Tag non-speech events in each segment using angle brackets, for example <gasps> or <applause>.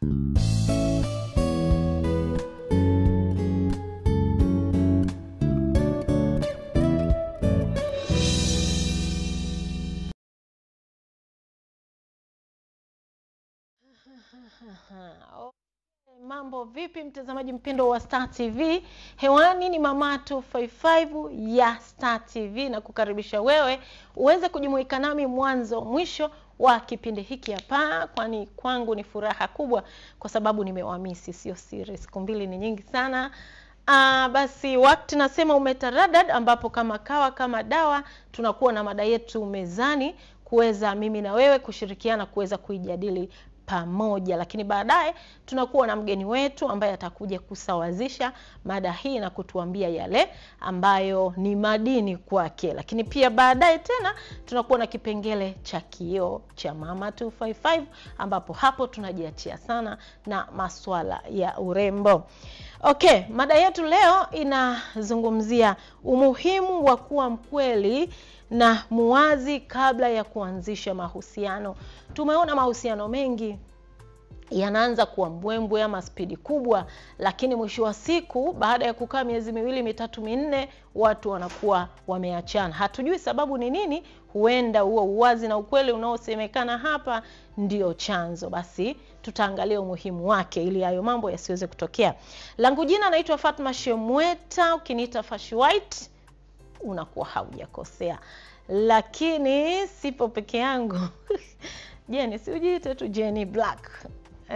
<laughs> Mambo vipi, mtazamaji mpendo wa Star TV? Hewani ni Mama 255 ya Star TV na kukaribisha wewe uweze kujumuika nami mwanzo mwisho wa kipindi hiki hapa, kwani kwangu ni furaha kubwa kwa sababu nimewamisi, sio siri. Siku mbili ni nyingi sana. Aa, basi wakati nasema umetaradad, ambapo kama kawa kama dawa tunakuwa na mada yetu mezani kuweza mimi na wewe kushirikiana kuweza kuijadili pamoja, lakini baadaye tunakuwa na mgeni wetu ambaye atakuja kusawazisha mada hii na kutuambia yale ambayo ni madini kwake. Lakini pia baadaye tena tunakuwa na kipengele cha kioo cha Mama 255 ambapo hapo tunajiachia sana na maswala ya urembo. Okay, mada yetu leo inazungumzia umuhimu wa kuwa mkweli na muwazi kabla ya kuanzisha mahusiano. Tumeona mahusiano mengi yanaanza kuwa mbwembwe ama spidi kubwa, lakini mwisho wa siku, baada ya kukaa miezi miwili mitatu minne, watu wanakuwa wameachana. Hatujui sababu ni nini. Huenda huo uwazi na ukweli unaosemekana hapa ndio chanzo. Basi tutaangalia umuhimu wake ili hayo mambo yasiweze kutokea. Langu jina naitwa Fatma Shemweta, ukiniita Fashi White unakuwa haujakosea, lakini sipo peke yangu. <laughs> Jeni, si ujiite tu Jeni Black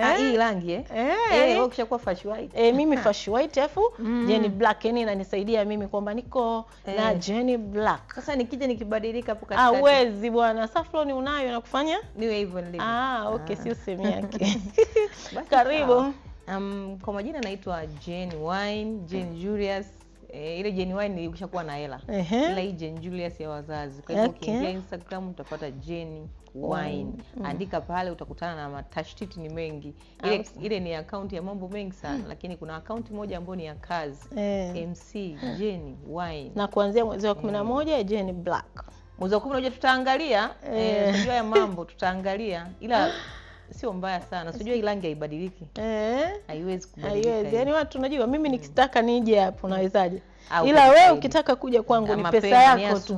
Ah, hii rangi eh? Eh, Eh, Fashi White. Eh, mimi Fashi White afu Mm. Jenny Black, yani inanisaidia mimi kwamba niko na Eh. Jenny Black. Sasa nikija nikibadilika hapo katikati. Hawezi bwana, saffron unayo nakufanya Niwe hivyo nilivyo. ah, okay, Ah. sio sehemu yake. <laughs> Karibu. Um, kwa majina naitwa Jane Wine, Jane Julius. Eh, ile jen Wine nilikwishakuwa na hela. Ehe. Ila hii Julius ya wazazi. Kwa hivyo Okay. ukiingia Instagram utapata Jane Wine. mm. Andika pale utakutana na matashtiti ni mengi. Ile, Au- ile ni akaunti ya mambo mengi sana, lakini kuna akaunti moja ambayo ni ya kazi. Eh. MC Jane Wine. Na kuanzia mwezi wa kumi na moja Jenny Black. mwezi wa kumi na moja tutaangalia Eh. eh, ya mambo tutaangalia ila <gasps> sio mbaya sana sijua hii rangi haibadiliki Eh? haiwezi kubadilika Haiwezi. Yaani watu unajua mimi nikitaka nije hapo nawezaje? Ila wewe ukitaka kuja kwangu ni pesa yako tu.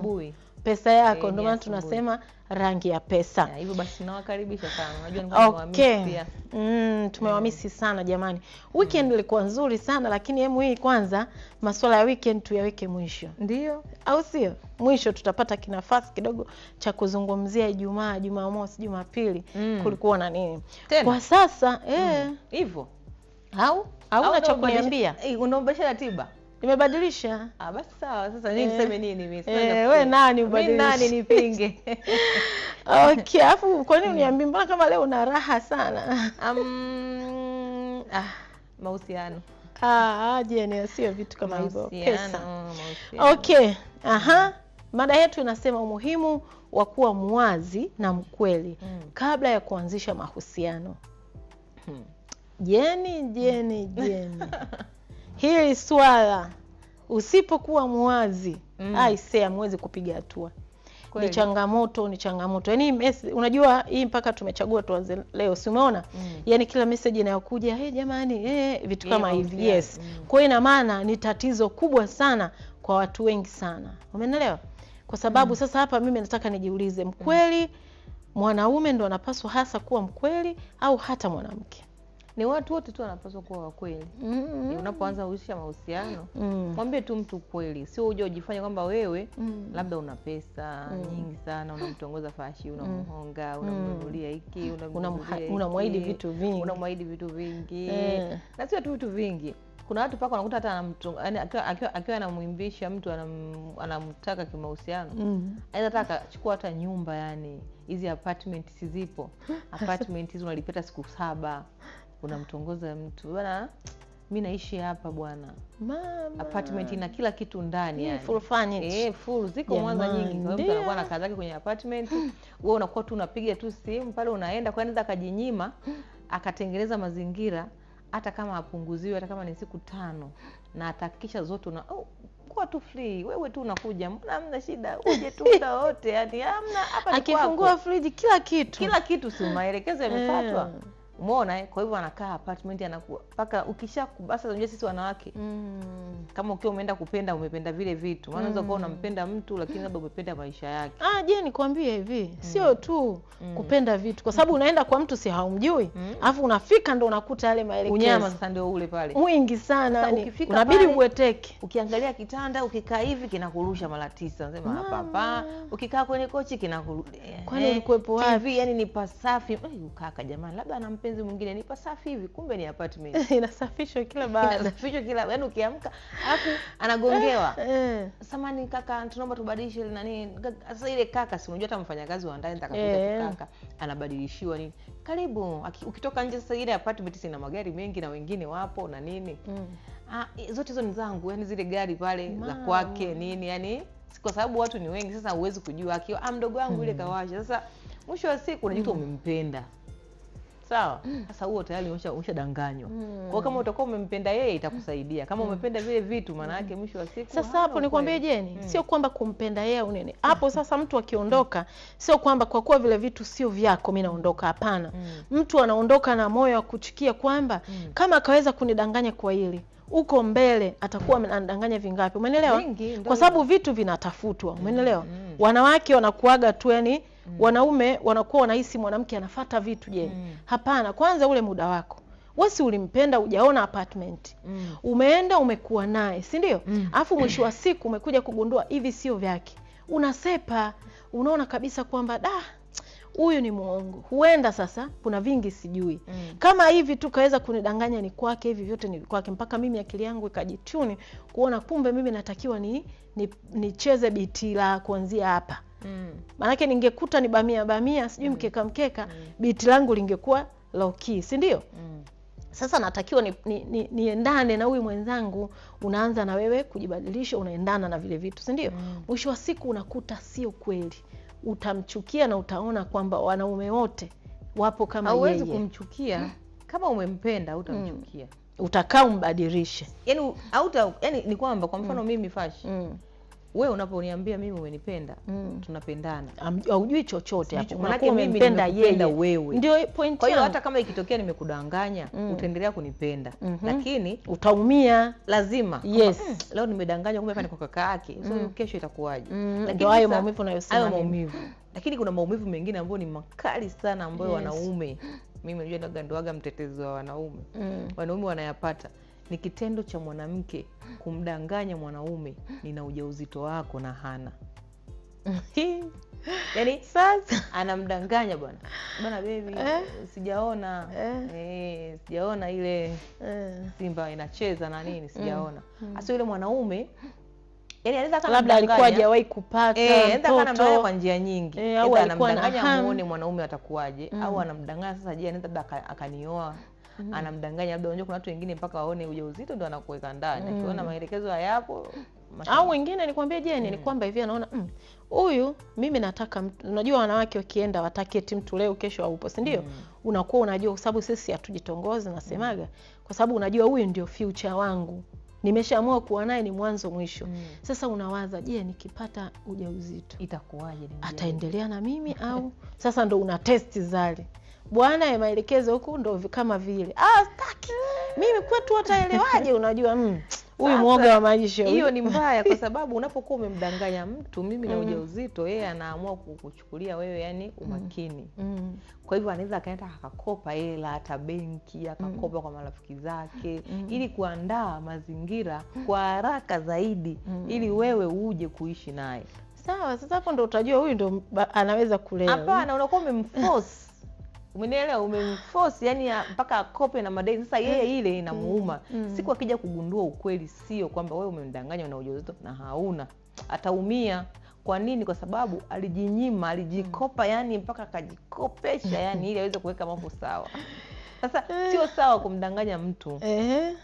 Pesa yako ndio maana tunasema rangi ya pesa. Hivyo basi nawakaribisha sana unajua nilikuwa Okay. pia Mm, tumewamisi sana jamani. Weekend ilikuwa mm. nzuri sana lakini hemu hii kwanza masuala ya weekend tuyaweke mwisho. ndio Au sio? Mwisho tutapata kinafasi kidogo cha kuzungumzia Ijumaa, Jumamosi, Jumapili Mm. kulikuwa na nini. Tena? Kwa sasa eh hivyo au hauna Au cha kuniambia? Eh, unaombesha ratiba Nimebadilisha. ah basi sawa sasa nini Eh. niseme nini mimi Eh, wewe nani ubadilishe? Mimi nani nipinge <laughs> Okay, afu kwa nini uniambie mbona kama leo una raha sana? um, ah mahusiano Ah, Jeni, sio vitu kama hivyo. Pesa. Mahusiano. Okay, aha. Mada yetu inasema umuhimu wa kuwa mwazi na mkweli Mm. kabla ya kuanzisha mahusiano. Hmm. Jeni, Jeni, Jeni, <laughs> hili swala usipokuwa mwazi Mm. aise, hamwezi kupiga hatua. Ni changamoto, ni changamoto. Yaani unajua hii mpaka tumechagua tuanze leo, si umeona? Mm. Yaani kila message inayokuja hey, jamani hey, vitu kama hivi yes. Mm. Kwa hiyo ina maana ni tatizo kubwa sana kwa watu wengi sana, umeelewa? Kwa sababu mm. sasa hapa mimi nataka nijiulize, mkweli mwanaume ndo anapaswa hasa kuwa mkweli au hata mwanamke? Ni watu wote tu wanapaswa kuwa wakweli mm -hmm. unapoanza kuisha mahusiano Mm. mwambie tu mtu kweli sio uja ujifanya kwamba wewe Mm. labda una pesa mm. nyingi sana unamtongoza fashi unamhonga unamnunulia hiki unamnunulia hiki, unamwahidi vitu vingi. unamwahidi vitu vingi Eh. na sio tu vitu vingi kuna watu paka wanakuta hata akiwa anamwimbisha mtu anam, anamtaka kimahusiano Mm. anaweza hata akachukua hata nyumba yani hizi apartment sizipo <laughs> apartment hizi unalipeta siku saba unamtongoza mtu. Bana mi naishi hapa bwana. Apartment ina kila kitu ndani Yeah, yani. full furniture. Eh, full ziko Mwanza nyingi. Anakuwa na kazi yake kwenye apartment, we unakuwa tu unapiga tu simu pale unaenda kwa anaweza akajinyima akatengeneza mazingira hata kama apunguziwe hata kama ni siku tano na atahakikisha zote una oh, kuwa tu free. Wewe tu unakuja mbona hamna shida? Uje tu muda wote yani hamna hapa Akifungua friji kila kitu. Kila kitu si maelekezo yamefuatwa umeona eh? kwa hivyo anakaa apartment anakuwa mpaka ukisha basa unajua sisi wanawake. Mm. kama ukiwa umeenda kupenda umependa vile vitu. Maana unaweza kuwa unampenda mtu lakini labda umependa maisha yake. Ah, je, nikwambie hivi, sio tu mm. kupenda vitu, kwa sababu unaenda kwa mtu si haumjui, alafu unafika ndo unakuta yale maelekezo. Unyama sasa ndio ule pale. Mwingi sana, yani unabidi uweteke ukiangalia kitanda ukikaa hivi kinakurusha mara tisa. Unasema hapa hapa ukikaa kwenye kochi kinakurudi Kwani ulikuwepo wapi? TV yani ni pasafi. Ukaka jamani labda ana mpenzi mwingine ni pasafi hivi kumbe ni apartment. <laughs> Inasafishwa kila baada. Inasafishwa kila yaani ukiamka alafu anagongewa. <laughs> Eh. samani kaka tunaomba tubadilishe nani sasa ile kaka si unajua hata mfanyakazi wa ndani nitakakuta Eh. kaka anabadilishiwa nini? Karibu. Ukitoka nje sasa ile apartment ina magari mengi na wengine wapo na nini? Mm. ah, zote hizo ni zangu yani zile gari pale za kwake nini yani kwa sababu watu ni wengi sasa huwezi kujua. Akiwa ah, mdogo wangu ile kawasha. Sasa mwisho wa siku unajikuta umempenda sawa sasa huo tayari umeshadanganywa Mm. kwao kama utakuwa umempenda yeye itakusaidia kama umependa vile vitu maana yake mwisho wa siku Sasa hapo nikwambie jeni Jeni, sio kwamba kumpenda yeye au nini. Hapo sasa mtu akiondoka, sio kwamba kwa kuwa vile vitu sio vyako mimi naondoka, hapana. Mm. Mtu anaondoka na moyo wa kuchikia kwamba mm. kama akaweza kunidanganya kwa hili huko mbele atakuwa anadanganya vingapi, umeelewa? Kwa sababu vitu vinatafutwa, umeelewa? mm. Wanawake wanakuaga tu yani wanaume wanakuwa wanahisi mwanamke anafata vitu je Mm. Hapana, kwanza ule muda wako. Wewe si ulimpenda, ujaona apartment Mm. umeenda umekuwa naye si ndio Mm. alafu <clears throat> mwisho wa siku umekuja kugundua hivi sio vyake unasepa unaona kabisa kwamba da huyu ni mwongo huenda sasa kuna vingi sijui Mm. kama hivi tu kaweza kunidanganya ni kwake hivi vyote ni kwake mpaka mimi akili yangu ikajituni kuona kumbe mimi natakiwa ni ni- nicheze biti la kuanzia hapa Mm. maanake ningekuta ni bamia bamia sijui mm. mkeka mkeka mm. biti langu lingekuwa low key si ndio Mm. sasa natakiwa niendane ni, ni, ni na huyu mwenzangu unaanza na wewe kujibadilisha unaendana na vile vitu si ndio Mm. mwisho wa siku unakuta sio kweli utamchukia na utaona kwamba wanaume wote wapo kama hauwezi kumchukia kama umempenda utamchukia hmm. utakaa umbadilishe yani yani ni kwamba kwa mfano mimi fashi mm. Wewe unaponiambia mimi umenipenda Mm. tunapendana haujui chochote hapo manake mimi nimekupenda wewe. ndio point kwa hiyo hata kama ikitokea nimekudanganya Mm. utaendelea kunipenda mm -hmm. lakini utaumia lazima yes. Yes. "Mm, leo nimedanganywa kumbe ni kwa kaka yake so Mm. kesho itakuwaje Mm, ndio hayo maumivu unayosema hayo maumivu lakini kuna maumivu mengine ambayo ni makali sana ambayo Yes. wanaume mimi najua ndoaga mtetezi wa wanaume mm. wanaume wanayapata ni kitendo cha mwanamke kumdanganya mwanaume nina ujauzito wako na hana. <laughs> Yani sasa. anamdanganya bwana. Bwana bebi Eh. sijaona. Eh. eh, sijaona ile eh. simba inacheza na nini sijaona. Hasa yule mwanaume yani anaweza labda alikuwa hajawahi kupata Eh, mtoto. kwa njia nyingi. E, au anamdanganya mwanaume atakuwaje Mm. au anamdanganya sasa je anaweza labda aka- akanioa anamdanganya labda unajua kuna watu wengine mpaka waone ujauzito ndo anakuweka ndani. Mm. akiona maelekezo hayapo au wengine nikwambie je, ni kwamba hivi anaona "Mm, huyu mimi nataka mtu unajua wanawake wakienda watake eti mtu leo kesho aupo si ndio? Mm. unakuwa unajua kwa sababu sisi hatujitongozi nasemaga. Kwa sababu unajua huyu ndio future wangu. Nimeshaamua kuwa naye ni mwanzo mwisho. Mm. sasa unawaza je nikipata ujauzito itakuwaje ataendelea na mimi au sasa ndo una testi zale bwana ya maelekezo huku ndo kama vile ah, staki mimi kwetu wataelewaje <laughs> unajua mm, huyu mwoga wa maisha hiyo ni <laughs> mbaya kwa sababu unapokuwa umemdanganya mtu mimi na Mm. ujauzito yeye anaamua kukuchukulia wewe yani umakini mm. kwa hivyo anaweza akaenda akakopa hela hata benki akakopa mm. kwa marafiki zake Mm. ili kuandaa mazingira kwa haraka zaidi Mm. ili wewe uje kuishi naye sawa sasa hapo ndo utajua huyu ndo anaweza kulea hapana unakuwa umemforce umenielewa umemforce yani ya- mpaka akope na madeni. Sasa yeye ile inamuuma. Mm. siku akija kugundua ukweli sio kwamba wewe umemdanganya na ujauzito na hauna. Ataumia. Kwa nini? Kwa sababu alijinyima alijikopa yani mpaka akajikopesha yani <laughs> ili aweze kuweka mambo sawa. Sasa sio sawa kumdanganya mtu.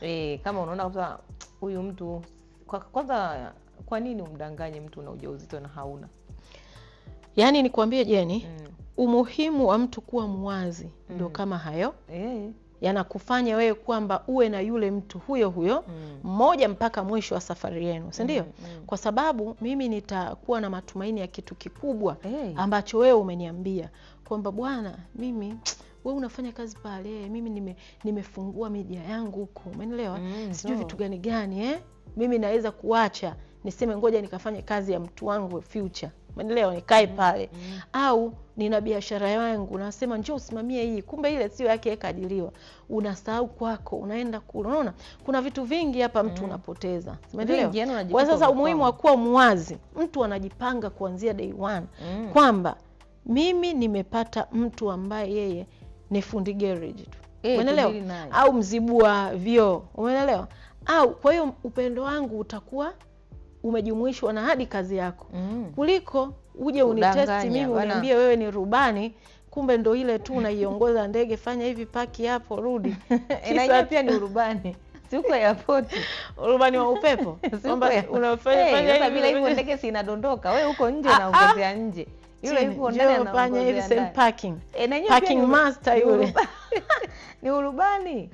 E, kama unaona kwamba huyu mtu kwa, kwanza kwa nini umdanganye mtu na ujauzito na hauna? Yaani nikuambie jeni mm. Umuhimu wa mtu kuwa mwazi ndo Mm. kama hayo e. yanakufanya wewe kwamba uwe na yule mtu huyo huyo mmoja mm. mmoja mpaka mwisho wa safari yenu si ndio Mm, mm. kwa sababu mimi nitakuwa na matumaini ya kitu kikubwa Eh. ambacho wewe umeniambia kwamba bwana mimi we unafanya kazi pale mimi nime, nimefungua media yangu huko umeelewa Mm, sijui vitu gani gani eh? mimi naweza kuacha niseme ngoja nikafanye kazi ya mtu wangu future umeelewa? Nikae pale. Mm. -hmm. au nina biashara yangu nasema njoo usimamie hii. Kumbe ile sio yake kadiriwa unasahau kwako unaenda kule unaona? Kuna vitu vingi hapa mtu Mm. unapoteza. Umeelewa? kwa sasa umuhimu wa kuwa mwazi mtu anajipanga kuanzia day one. Mm. kwamba mimi nimepata mtu ambaye yeye ni fundi garage tu. Umeelewa? au mzibua vioo umeelewa? Au kwa hiyo upendo wangu utakuwa umejumuishwa na hadi kazi yako. Mm. kuliko uje unitesti mimi uniambie wewe ni rubani kumbe ndo ile tu unaiongoza ndege fanya hivi paki hapo rudi. <laughs> Na yenyewe pia ni urubani. Siuko airport? <laughs> Urubani wa upepo. <laughs> Kwamba unafanya fanya hivi, bila hivyo ndege si inadondoka wewe uko nje Ah, unaongozea nje. Yule yuko ndani fanya hivi same parking. E, parking master yule. ni urubani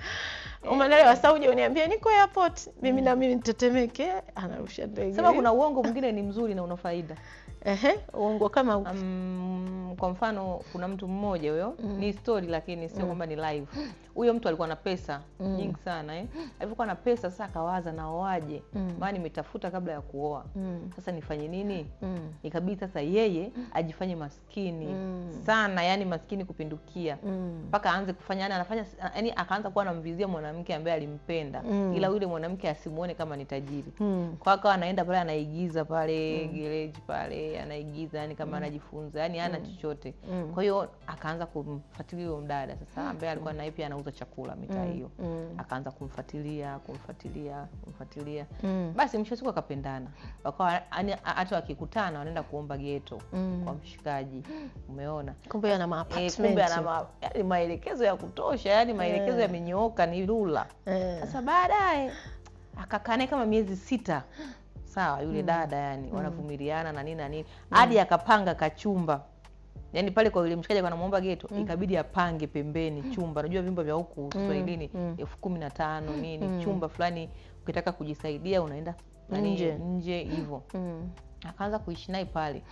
umeelewa? Sasa uje uniambie niko airport. Mimi na mimi nitetemeke anarusha ndege. Sema kuna uongo mwingine ni mzuri na una faida. Ehe uongo kama um, kwa mfano kuna mtu mmoja huyo Mm. ni story lakini sio kwamba Mm. kwamba ni live <clears throat> huyo mtu alikuwa na pesa Mm. nyingi sana eh. alivyokuwa na pesa sasa akawaza naoaje Mm. maana nimetafuta kabla ya kuoa Mm, sasa nifanye nini mm, ikabidi sasa yeye ajifanye maskini Mm. sana yani maskini kupindukia mpaka mm. mpaka aanze kufanya yani anafanya yani akaanza kuwa anamvizia mwanamke ambaye alimpenda Mm. ila yule mwanamke asimuone kama ni tajiri Mm. kwa akawa anaenda pale anaigiza pale mm. gereji pale anaigiza yani kama mm. anajifunza yani hana chochote Mm. kwa hiyo akaanza kumfuatilia huyo mdada sasa ambaye alikuwa naye pia anauza chakula mitaa hiyo Mm. akaanza kumfuatilia kumfuatilia kumfuatilia Mm. basi mwisho siku akapendana wakawa hata wakikutana wanaenda kuomba geto Mm. kwa mshikaji umeona kumbe ana Eh, maapartment. kumbe ana ma, yani maelekezo ya kutosha yani maelekezo yeah. yamenyooka ni lula sasa sasa baadaye akakaa naye kama miezi sita sawa yule mm. dada yani mm. wanavumiliana na nini na nini hadi mm. akapanga kachumba yaani pale kwa yule mshikaji anamwomba anamuomba geto ikabidi apange pembeni chumba. Unajua vyumba vya huku Kiswahilini mm. elfu kumi na tano nini Mm. chumba fulani ukitaka kujisaidia unaenda nani, Nje. nje hivyo Mm. akaanza kuishi naye pale.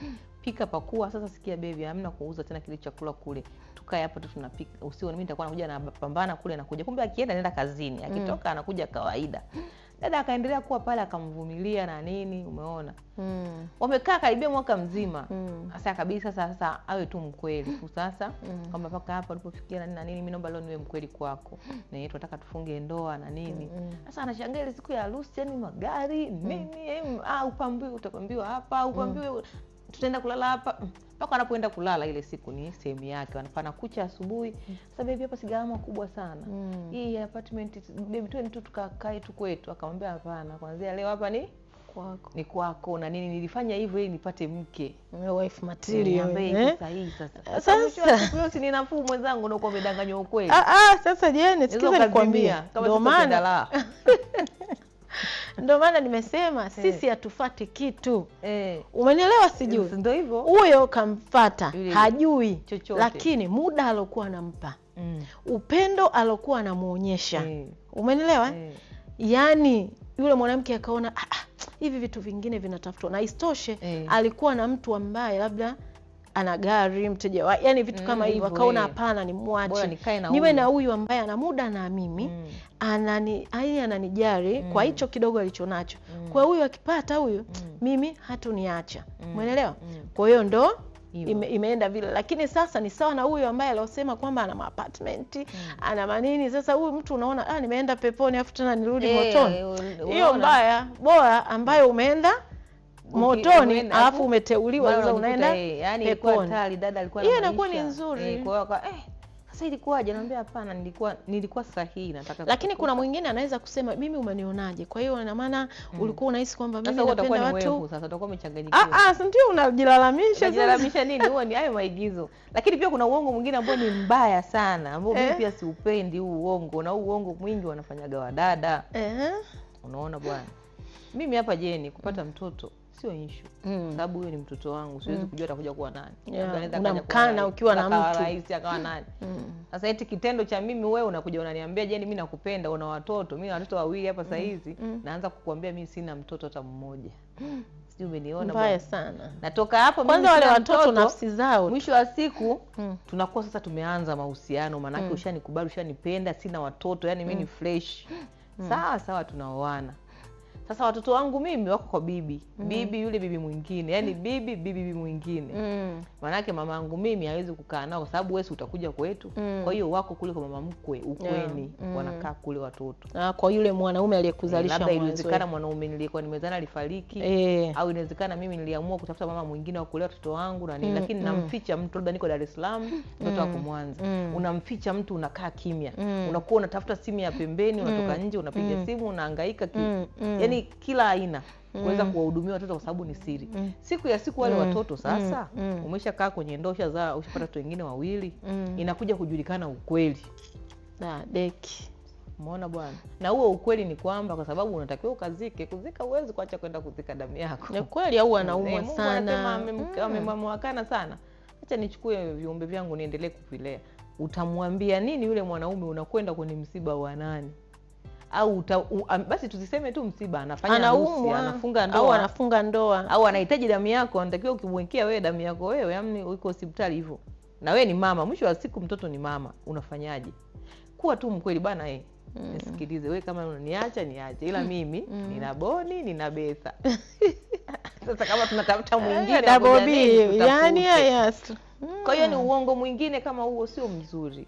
Pika pakua sasa sikia bebi hamna kuuza tena kile chakula kule. Tukae hapo tu tunapika. Usio mimi nitakuwa nakuja napambana kule nakuja. Kumbe akienda anaenda kazini. Akitoka anakuja kawaida dada akaendelea kuwa pale akamvumilia na nini umeona Mm. wamekaa karibia mwaka mzima Mm. sasa kabisa sasa sasa awe tu mkweli tu sasa Mm. kwamba mpaka hapa ulipofikia na nini na nini mi naomba leo niwe mkweli kwako na yetu nataka tufunge ndoa na nini Mm. sasa anashangaa ile siku ya harusi yani magari nini mm. ah upambiwe utapambiwa hapa upambiwe mm. tutaenda kulala hapa Mm. Mpaka wanapoenda kulala ile siku ni sehemu yake wanapana kucha asubuhi sasa bebi hapa si gharama kubwa sana Mm. hii apartment bebi twende tu tukakae tu kwetu akamwambia hapana kwanzia leo hapa ni Kwako. ni kwako na nini nilifanya hivyo ili nipate mke wife material. ambaye eh? sahihi sasa Sasa- si ni nafuu mwenzangu kwa umedanganywa ukweli Ah, ah, sasa je, nisikize nikwambie ndio maana. <laughs> <laughs> ndio maana nimesema sisi hatufati kitu. Eh. Umenielewa sijui? Ndio hivyo. Huyo kamfata hajui chochote. lakini muda alokuwa anampa Mm. upendo alokuwa anamuonyesha. Eh, umenielewa? Eh. yaani yule mwanamke akaona "Ah, ah, hivi vitu vingine vinatafutwa. Na isitoshe Eh. alikuwa na mtu ambaye labda ana gari mteja wa yani vitu Mm, kama hivyo. hivyo, akaona eh. hapana ni mwache. niwe na huyu ambaye ana muda na mimi Mm. anani ai ananijali mm. kwa hicho kidogo alichonacho mm. kwa huyu akipata huyu mm. mimi hatuniacha. Umeelewa? Mm. kwa hiyo ndo ime, imeenda vile. Lakini sasa ni sawa na huyu ambaye aliosema kwamba ana maapartment ana manini. Sasa huyu mtu unaona ah, nimeenda peponi afu tena nirudi hey, motoni. hiyo mbaya bora ambayo umeenda motoni alafu umeteuliwa sasa unaenda eh, yani ilikuwa hatari dada alikuwa na inakuwa ni nzuri. Eh, kwa aka- eh, sasa ilikuwaje? Naambia hapana nilikuwa nilikuwa sahihi nataka lakini kukuta. kuna mwingine anaweza kusema mimi umenionaje? Kwa hiyo ina maana ulikuwa unahisi kwamba mimi napenda watu sasa utakuwa umechanganyikiwa. Ah, ah, ndio? Unajilalamisha unajilalamisha nini? Huo ni hayo maigizo. Lakini pia kuna uongo mwingine ambao ni mbaya sana ambao mimi Eh. pia siupendi huu uongo. Na huu uongo mwingi wanafanyaga wadada. Ehe. unaona bwana. Mimi hapa jeni kupata mtoto sio ishu Mm. sababu huyo ni mtoto wangu siwezi mm. kujua atakuja kuwa nani. Yeah, unamkana ukiwa na mtu. rahisi akawa nani. Mm. sasa eti kitendo cha mimi wewe unakuja unaniambia jeni mi nakupenda? Una watoto? Mi na watoto wawili hapa sahizi naanza kukuambia mi sina mtoto hata mmoja. Sijui umeniona mbaya sana. Natoka hapo kwanza wale watoto nafsi zao mwisho wa siku Mm. tunakuwa sasa tumeanza mahusiano. Maanake Mm. ushanikubali ushanipenda sina watoto yani mi ni fresh. Sawa sawa tunaoana sasa watoto wangu mimi wako kwa bibi mm. bibi yule bibi mwingine yani bibi bibi bibi mwingine mm. maanake mama yangu mimi hawezi kukaa nao kwa sababu wesi utakuja kwetu Mm. kwa hiyo wako kule kwa mama mkwe ukweni Yeah. Mm. wanakaa kule watoto Ah, kwa yule mwanaume Eh, aliyekuzalisha labda mwanzo. iliwezekana mwanaume nilikuwa nimezana alifariki eh. au inawezekana mimi niliamua kutafuta mama mwingine wa kulea watoto wangu na nini Mm, lakini mm. namficha mtu labda niko dar es salaam mtoto wako mwanza mm. unamficha mtu unakaa kimya Mm. unakuwa unatafuta simu ya pembeni unatoka nje unapiga Mm. simu unahangaika ki... Mm, mm. Yani kila aina kuweza mm. kuwahudumia watoto kwa sababu ni siri. Mm. siku ya siku wale Mm, watoto sasa mm, mm. umeshakaa kwenye ndoa ushazaa ushapata watu wengine wawili Mm. inakuja kujulikana ukweli. Na deki. Umeona bwana? Na huo ukweli ni kwamba kwa sababu unatakiwa ukazike kuzika uwezi kuacha kwenda kuzika damu yako. Ni kweli au <laughs> Eh, anaumwa sana. amemwakana Mm. sana. Acha nichukue viumbe vyangu niendelee kuvilea utamwambia nini yule mwanaume unakwenda kwenye msiba wa nani au uta, u, am, basi tusiseme tu msiba anafanya anaumwa anafunga au ndoa. anafunga ndoa. Au anahitaji damu yako anatakiwa ukimwekea wewe damu yako wewe amni uko hospitali hivyo. Na wewe ni mama mwisho wa siku mtoto ni mama unafanyaje? Kuwa tu mkweli bana eh mm. nisikilize wewe kama unaniacha niache. Ila mimi mm. nina boni nina besa <laughs> sasa kama tunatafuta mwingine wa double B, yani yes kwa hiyo ni uongo mwingine kama huo sio mzuri.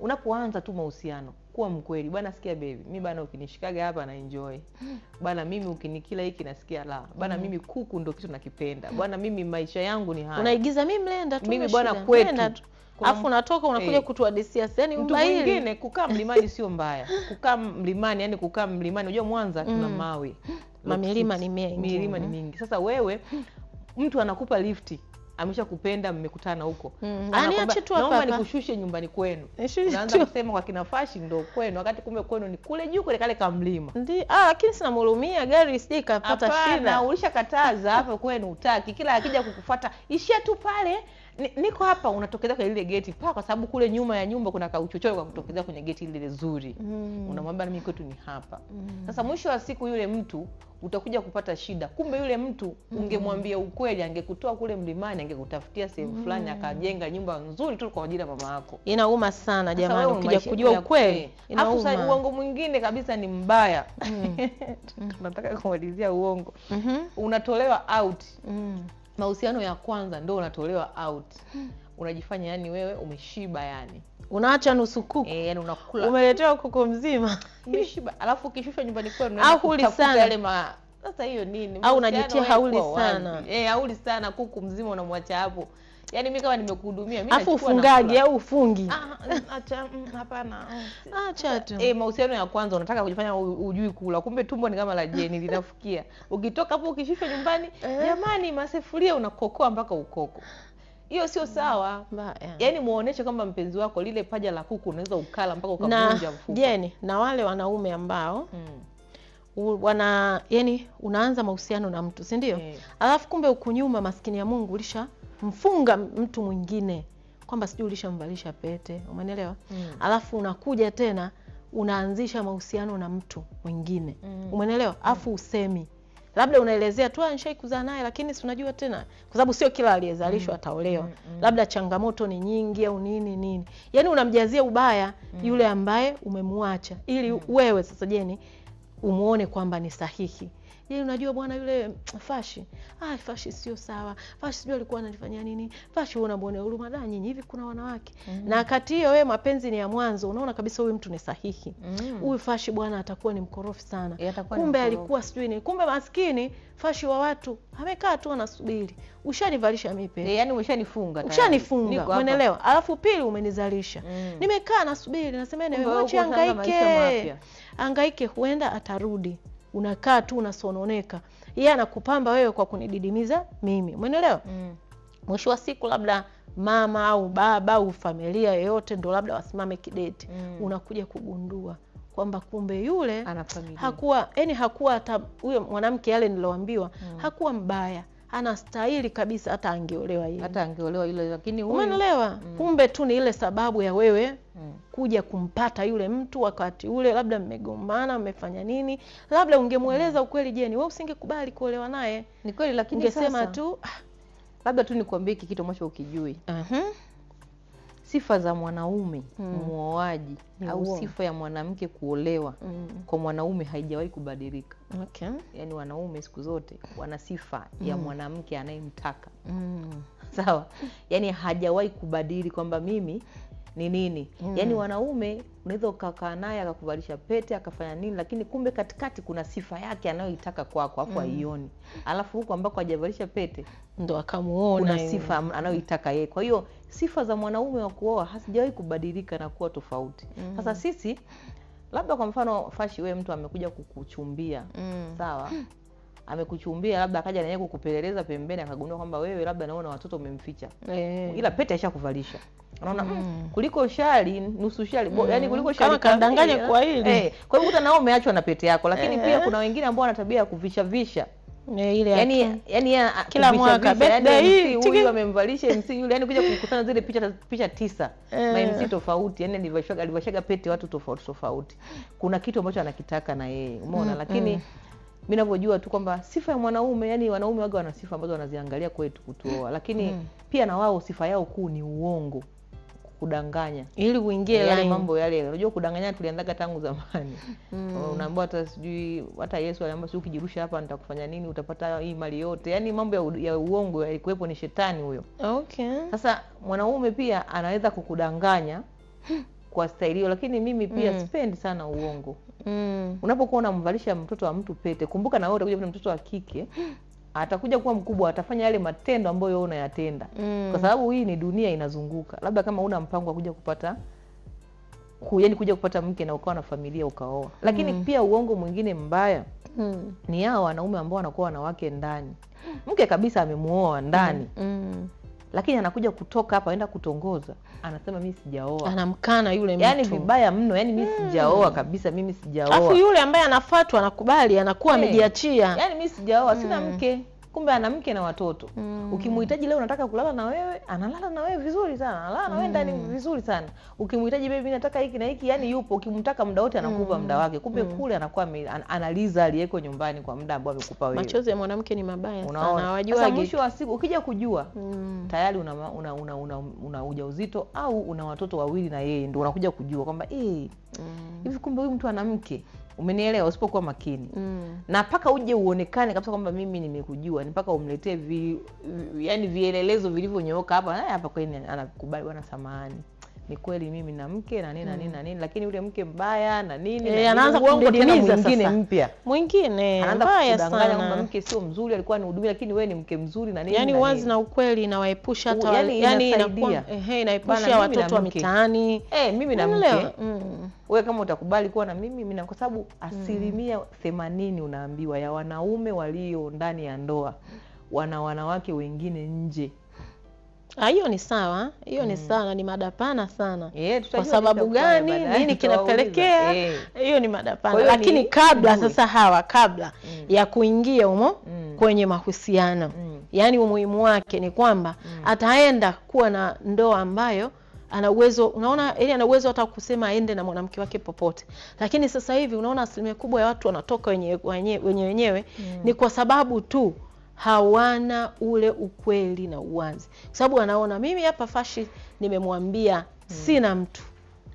Unapoanza tu mahusiano kuwa mkweli. Bana sikia bebi mi bana ukinishikaga hapa na enjoy. Bana mimi ukinikila hiki nasikia la bana mimi kuku ndo kitu nakipenda. Bana, mimi maisha yangu ni haya. Unaigiza mi mlenda tu Mimi na bwana kwetu. alafu unatoka unakuja hey, kutuadisia yani mtu mwingine kukaa mlimani sio mbaya. Kukaa mlimani yani kukaa mlimani. Unajua mwanza mm, tuna Mm. mawe. Mamilima ni mengi. milima ni mingi. Sasa wewe mtu anakupa lifti amesha kupenda mmekutana huko. Mm. Aniache tu hapa naomba nikushushe nyumbani kwenu. <laughs> Naanza unaanza kusema kwa kina fashi ndo kwenu wakati kumbe kwenu ni kule juu kule kale kamlima Ndio ah, lakini sinamhurumia gari sije ikapata hapana shida. ulishakataza hapo kwenu utaki kila akija kukufuata ishia tu pale. Niko hapa unatokezea kwenye lile geti. Pa kwa sababu kule nyuma ya nyumba kuna kauchochoro kwa kutokezea kwenye geti lile zuri. Mm. unamwambia mimi kwetu ni hapa. Mm. sasa mwisho wa siku yule mtu utakuja kupata shida. Kumbe yule mtu ungemwambia ukweli angekutoa kule mlimani angekutafutia sehemu fulani akajenga nyumba nzuri tu kwa ajili ya mama yako. Inauma sana jamani ukija kujua ukweli eh. Inauma. uongo mwingine kabisa ni mbaya. <laughs> Tunataka kumalizia uongo. Mhm. unatolewa out. Mm. mahusiano ya kwanza ndo unatolewa out unajifanya yani wewe umeshiba yani. Unaacha nusu kuku. E, yani unakula. Umeletewa kuku mzima. Umeshiba. Alafu ukishushwa nyumbani kwenu <laughs> yale ma sasa hiyo nini? Au unajitia hauli sana. eh hauli sana kuku mzima unamwacha hapo. Yani mi kama nimekuhudumia mimi afu ufungaji au ufungi? Ah, mm, acha mm, hapana. Acha tu. Eh, mahusiano ya kwanza unataka kujifanya ujui kula. Kumbe tumbo ni kama la jeni linafukia. Ukitoka hapo ukishushwa nyumbani jamani masefuria unakokoa mpaka ukoko hiyo sio sawa Mbaya. yaani muoneshe kwamba mpenzi wako lile paja la kuku unaweza ukala mpaka na ukavunja mfupa jeni na wale wanaume ambao Mm. wana yani unaanza mahusiano na mtu si ndio yeah. alafu kumbe ukunyuma maskini ya mungu ulishamfunga mtu mwingine kwamba sijui ulishamvalisha pete umeelewa Mm. alafu unakuja tena unaanzisha mahusiano na mtu mwingine Mm. umenelewa alafu usemi labda unaelezea tu "Ah, nishai kuzaa naye lakini si unajua tena kwa sababu sio kila aliyezalishwa mm. ataolewa Mm, mm. labda changamoto ni nyingi au nini nini yani unamjazia ubaya mm. yule ambaye umemwacha ili mm. wewe sasa jeni umuone kwamba ni sahihi je unajua bwana yule fashi. Ah, fashi sio sawa. Fashi sijui alikuwa ananifanyia nini. Fashi huona unamwonea huruma. Da nyinyi hivi kuna wanawake. Mm. na kati hiyo wewe mapenzi ni ya mwanzo. Unaona kabisa huyu mtu ni sahihi. Mm. huyu fashi bwana atakuwa ni mkorofi sana. Kumbe alikuwa sijui ni kumbe maskini fashi wa watu amekaa tu anasubiri. Ushanivalisha mipe pe yaani umeshanifunga ushanifunga umeelewa? Alafu pili umenizalisha. Mm. nimekaa nasubiri nasema wewe mwache angaike. angaike huenda atarudi unakaa tu unasononeka. Yeye anakupamba wewe kwa kunididimiza mimi. Umenelewa Mm. mwisho wa siku labda mama au baba au familia yoyote ndo labda wasimame kidete. Mm. unakuja kugundua kwamba kumbe yule hakuwa yani hakuwa hata huyo mwanamke yale niloambiwa hakuwa mbaya anastahili kabisa hata angeolewa yeye. Hata angeolewa yule lakini huyu umeelewa? Mm. kumbe tu ni ile sababu ya wewe mm. kuja kumpata yule mtu wakati ule labda mmegombana mmefanya nini. Labda ungemweleza ukweli jeni we usingekubali kuolewa naye? Ni kweli lakini ungesema tu labda tu nikwambie hiki kitu ambacho ukijui. Uh sifa za mwanaume Mm. mwoaji Ni au sifa ya mwanamke kuolewa mm. kwa mwanaume haijawahi kubadilika okay. yaani wanaume siku zote wana sifa mm. ya Mm. mwanamke anayemtaka mm. sawa yaani hajawahi kubadili kwamba mimi ni nini Mm. yaani wanaume unaweza ukakaa naye akakuvalisha pete akafanya nini lakini kumbe katikati kuna sifa yake anayoitaka kwako afu aioni Mm. alafu huko ambako ajavalisha pete ndo akamuona kuna sifa anayoitaka yeye kwa hiyo sifa za mwanaume wa kuoa hazijawahi kubadilika na kuwa tofauti Mm. sasa sisi labda kwa mfano fashi wewe mtu amekuja kukuchumbia mm. sawa <gasps> amekuchumbia labda akaja naye kukupeleleza pembeni akagundua kwamba wewe labda naona watoto umemficha eh. ila pete ashakuvalisha unaona mm. Mm. kuliko shali nusu shali Mm. yani kuliko Kama shali kadanganya kwa hili. eh, kwa hiyo utaona nao umeachwa na pete yako lakini Eh. pia kuna wengine ambao wana tabia ya kuvisha visha Eh, ile yani yani ya- Kila mwaka, birthday hii, huyu amemvalisha MC yule yani kuja kukutana zile picha picha tisa Eh. na MC tofauti yani alivashaga alivashaga pete watu tofauti tofauti kuna kitu ambacho anakitaka na yeye umeona Mm, lakini mm. Mi navyojua tu kwamba sifa ya mwanaume yani wanaume waga wana sifa ambazo wanaziangalia kwetu kutuoa lakini Mm. pia na wao sifa yao kuu ni uongo kudanganya ili uingie yale line. mambo yale unajua kudanganya tulianzaga tangu zamani Mm. <laughs> unaambiwa hata sijui hata yesu aliamba si ukijirusha hapa nitakufanya nini utapata hii mali yote yaani mambo ya, ya uongo yalikuwepo ni shetani huyo okay. sasa mwanaume pia anaweza kukudanganya <laughs> kwa staili hiyo lakini mimi pia Mm. sipendi sana uongo mm. unapokuwa unamvalisha mtoto wa mtu pete kumbuka na wewe utakuja kuwa mtoto wa kike <gasps> atakuja kuwa mkubwa atafanya yale matendo ambayo wewe unayatenda Mm. kwa sababu hii ni dunia inazunguka labda kama una mpango wa kuja kupata ku, yani kuja kupata mke na ukawa na familia ukaoa lakini Mm. pia uongo mwingine mbaya Mm. ni hao wanaume ambao wanakuwa wanawake ndani mke kabisa amemuoa ndani mm. Mm. Lakini anakuja kutoka hapa aenda kutongoza anasema mimi sijaoa anamkana yule mtu. Yani vibaya mno yani mimi sijaoa kabisa mimi sijaoa. alafu yule ambaye anafuatwa anakubali anakuwa Eh. amejiachia yani mimi sijaoa sina Mm. mke kumbe ana mke na watoto. Mm. ukimhitaji leo nataka kulala na wewe analala na wewe vizuri sana. Analala na wewe ndani vizuri sana. Ukimhitaji bebi nataka hiki na hiki yani yupo. Ukimtaka muda wote anakupa muda wake. Kumbe mm. kule anakuwa an- analiza aliyeko nyumbani kwa muda ambao amekupa wewe. Machozi ya mwanamke ni mabaya sana. Unaona? Sasa mwisho wa siku ukija kujua mm. tayari una, una, una, una, una ujauzito au una watoto wawili na yeye ndio unakuja kujua kwamba "Eh, Mm. hivi kumbe huyu mtu ana mke umenielewa? Usipokuwa makini. Mm. na mpaka uje uonekane kabisa kwamba mimi nimekujua ni mpaka umletee vi, vi, yani vielelezo vilivyonyooka hapa "Eh, hapa kweli anakubali bwana samahani ni kweli mimi na mke na nini na nini na nini lakini yule mke mbaya na nini Eh, na anaanza kumdidimiza mwingine mpya. Mwingine mbaya sana, kwamba mke sio mzuri alikuwa anihudumia lakini wewe ni mke mzuri na nini yani na wazi na ukweli inawaepusha hata yani, yaani inasaidia. inakuwa- ehe, inaepusha watoto wa mitaani. Eh mimi na mke. Mm. wewe kama utakubali kuwa na mimi mimi na kwa sababu asilimia themanini unaambiwa ya wanaume walio ndani ya ndoa wana wanawake wengine nje hiyo ni sawa hiyo mm. ni sawa na ni mada pana sana Yeah, kwa sababu gani nini kinapelekea hiyo? hiyo ni mada pana lakini ni kabla ujue. sasa hawa kabla Mm. ya kuingia humo Mm. kwenye mahusiano Mm. yaani umuhimu wake ni kwamba mm. ataenda kuwa na ndoa ambayo ana uwezo unaona yani ana uwezo hata kusema aende na mwanamke wake popote lakini sasa hivi unaona asilimia kubwa ya watu wanatoka wenyewe wenyewe wenyewe, wenyewe ni kwa sababu tu hawana ule ukweli na uwazi kwa sababu wanaona mimi hapa fashi nimemwambia sina mtu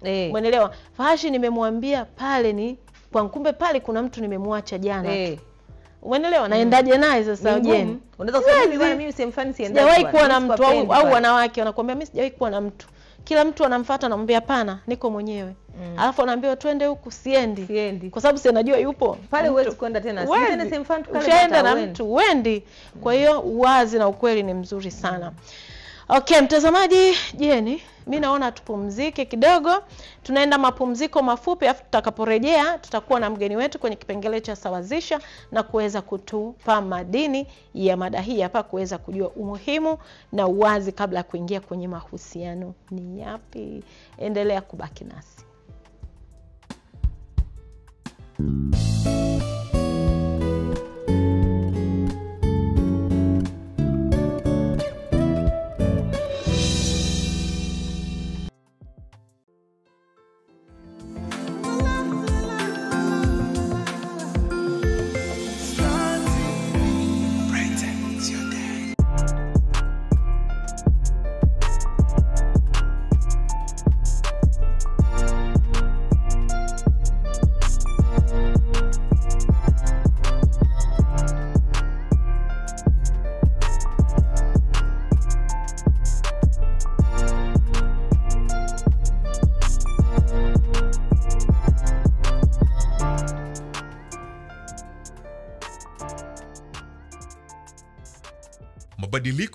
hey. Mwenelewa, fashi nimemwambia pale ni kwa kumbe pale kuna mtu nimemwacha jana hey. umeelewa naendaje naye sasa mjeni? Unaweza kusema Siwezi. mimi bwana, mimi sehemu endaje. sijawahi kuwa na mtu au, au wanawake wanakuambia mimi sijawahi kuwa na mtu kila mtu anamfuata anamwambia hapana niko mwenyewe. Mm. alafu anaambiwa twende huku siendi. Siendi. kwa sababu si anajua yupo. Pale huwezi kwenda tena. Ushaenda na mtu wendi. Kwa hiyo uwazi na ukweli ni mzuri sana okay mtazamaji jeni mi naona tupumzike kidogo. Tunaenda mapumziko mafupi afu tutakaporejea tutakuwa na mgeni wetu kwenye kipengele cha sawazisha na kuweza kutupa madini ya mada hii hapa kuweza kujua umuhimu na uwazi kabla ya kuingia kwenye mahusiano. Ni yapi? Endelea kubaki nasi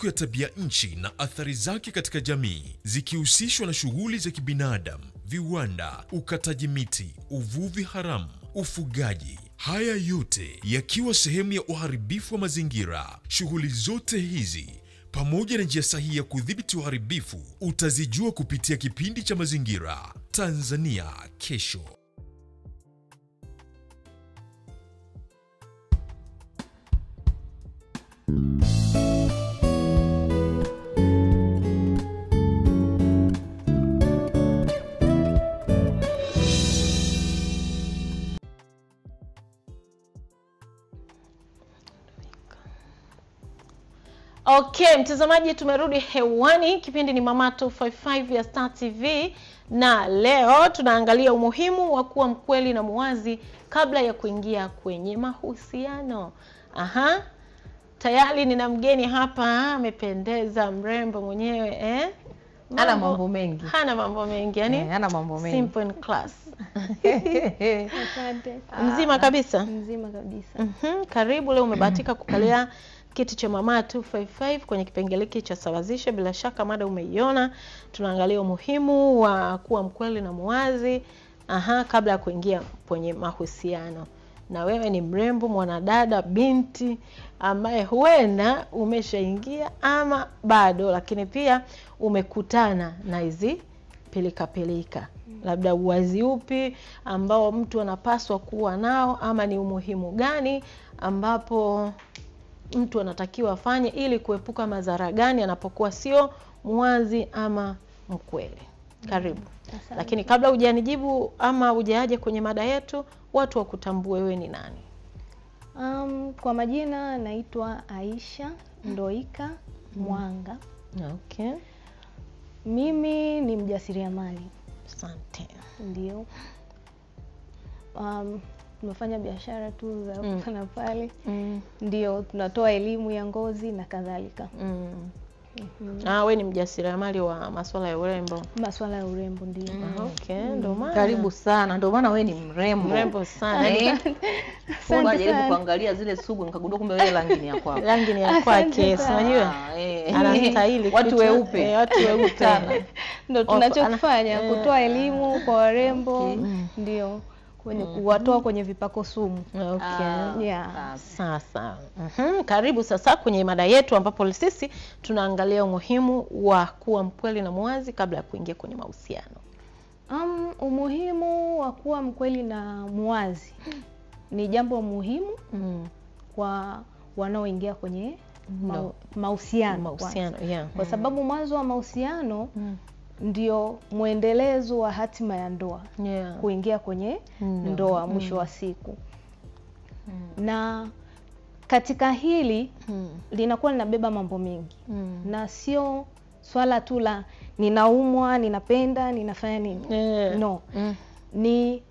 ya tabia nchi na athari zake katika jamii, zikihusishwa na shughuli za kibinadamu, viwanda, ukataji miti, uvuvi haramu, ufugaji. Haya yote yakiwa sehemu ya uharibifu wa mazingira. Shughuli zote hizi pamoja na njia sahihi ya kudhibiti uharibifu utazijua kupitia kipindi cha Mazingira Tanzania Kesho. Okay, mtazamaji, tumerudi hewani. Kipindi ni Mama 255 ya Star TV, na leo tunaangalia umuhimu wa kuwa mkweli na muwazi kabla ya kuingia kwenye mahusiano. Aha, tayari nina mgeni hapa, amependeza, mrembo mwenyewe eh? Mambo, Ana mambo mengi. hana mambo mengi yani, Eh, hana mambo mengi. simple and class. <laughs> Asante. Mzima kabisa. Mzima kabisa. Mhm, karibu leo umebahatika kukalia kiti cha Mama 255 kwenye kipengele cha sawazisha. Bila shaka mada umeiona, tunaangalia umuhimu wa kuwa mkweli na muwazi aha, kabla ya kuingia kwenye mahusiano. Na wewe ni mrembo, mwanadada, binti ambaye huenda umeshaingia ama bado, lakini pia umekutana na hizi pilikapilika pilika, labda uwazi upi ambao mtu anapaswa kuwa nao, ama ni umuhimu gani ambapo mtu anatakiwa afanye ili kuepuka madhara gani anapokuwa sio mwazi ama mkweli. Karibu. Asante. Lakini kabla hujanijibu ama hujaje kwenye mada yetu, watu wakutambue wewe ni nani? Um, kwa majina naitwa Aisha Ndoika Mwanga. Okay, Mimi ni mjasiriamali asante. ndio. Um, tunafanya biashara tu za Mm. hapa na pale, Mm, ndio tunatoa elimu ya ngozi na kadhalika. mm. Mm -hmm. Ah, we ni mjasiriamali wa masuala ya urembo. Masuala ya urembo ndio. Mm. Ah, okay, ndio maana Karibu sana, ndio maana wewe ni mrembo. mrembo sana. Eh, Asante jaribu kuangalia zile sugu nikagundua kumbe wewe rangi ni ya kwako. Rangi ni ya kwake, unajua? Ah, eh. Anastahili watu weupe. eh, watu weupe Sana. Ndio tunachofanya kutoa elimu kwa warembo Okay. ndio kwenye kuwatoa kwenye vipako sumu. Okay. Ah, Yeah. Sasa. Mm -hmm. karibu sasa kwenye mada yetu ambapo sisi tunaangalia umuhimu wa kuwa mkweli na mwazi kabla ya kuingia kwenye mahusiano. Um, umuhimu wa kuwa mkweli na muwazi ni jambo muhimu Mm. kwa wanaoingia kwenye No. mahusiano Mahusiano, kwanza. yeah. kwa sababu mwanzo wa mahusiano Mm. Ndio mwendelezo wa hatima ya ndoa Yeah. kuingia kwenye mm. ndoa mwisho mm. wa siku mm. na katika hili Mm. linakuwa linabeba mambo mengi Mm. na sio swala tu la ninaumwa ninapenda ninafanya nini Yeah. no Mm. ni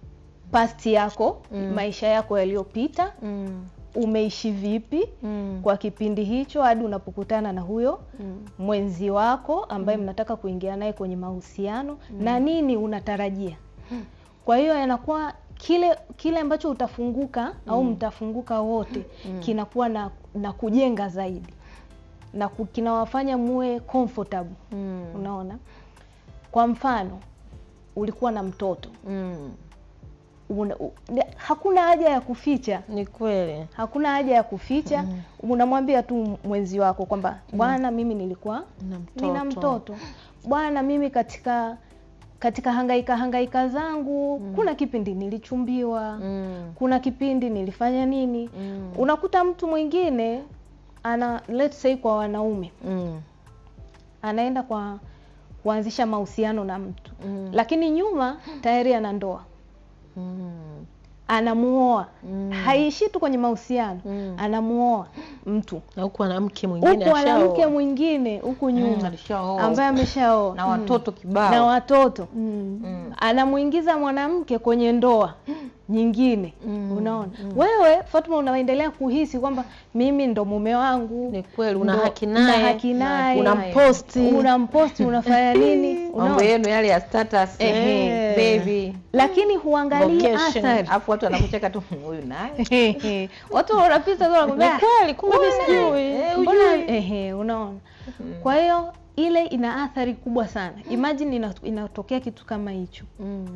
pasti yako Mm. maisha yako yaliyopita Mm. Umeishi vipi Mm. kwa kipindi hicho hadi unapokutana na huyo Mm. mwenzi wako ambaye mm. mnataka kuingia naye kwenye mahusiano mm. na nini unatarajia <laughs> kwa hiyo yanakuwa kile kile ambacho utafunguka mm. au mtafunguka wote <laughs> mm. kinakuwa na, na kujenga zaidi na kinawafanya muwe comfortable Mm. unaona kwa mfano ulikuwa na mtoto Mm. Una, u, hakuna haja ya kuficha Ni kweli. hakuna haja ya kuficha mm. unamwambia tu mwenzi wako kwamba bwana mimi nilikuwa Na mtoto. nina mtoto bwana mimi katika katika hangaika hangaika zangu mm. kuna kipindi nilichumbiwa Mm. kuna kipindi nilifanya nini Mm. unakuta mtu mwingine ana let's say kwa wanaume Mm. anaenda kwa kuanzisha mahusiano na mtu Mm. lakini nyuma tayari ana ndoa Mm. anamuoa Mm. haishi tu kwenye mahusiano Mm. anamuoa mtu Na huku ana mke mwingine huku ana mke mwingine huku Mm, nyuma mm. ambaye ameshaoa na watoto kibao na watoto Mm. Mm. anamuingiza mwanamke kwenye ndoa nyingine. Mm. unaona? mm. wewe Fatuma unaendelea kuhisi kwamba mimi ndo mume wangu Ni kweli, una haki naye, naye, haki naye. Unamposti. unamposti unafanya nini? <laughs> Mambo yenu yale ya status. Eh, hey, baby. Lakini huangalii athari. Afu watu wanakucheka tu huyu naye? <laughs> Watu wanapita tu wanakwambia, Ni kweli, kumbe mimi "Mbona- sijui." eh, mbona- ehe, unaona? Kwa hiyo ile ina athari kubwa sana. Imagine inatokea kitu kama hicho. Mm.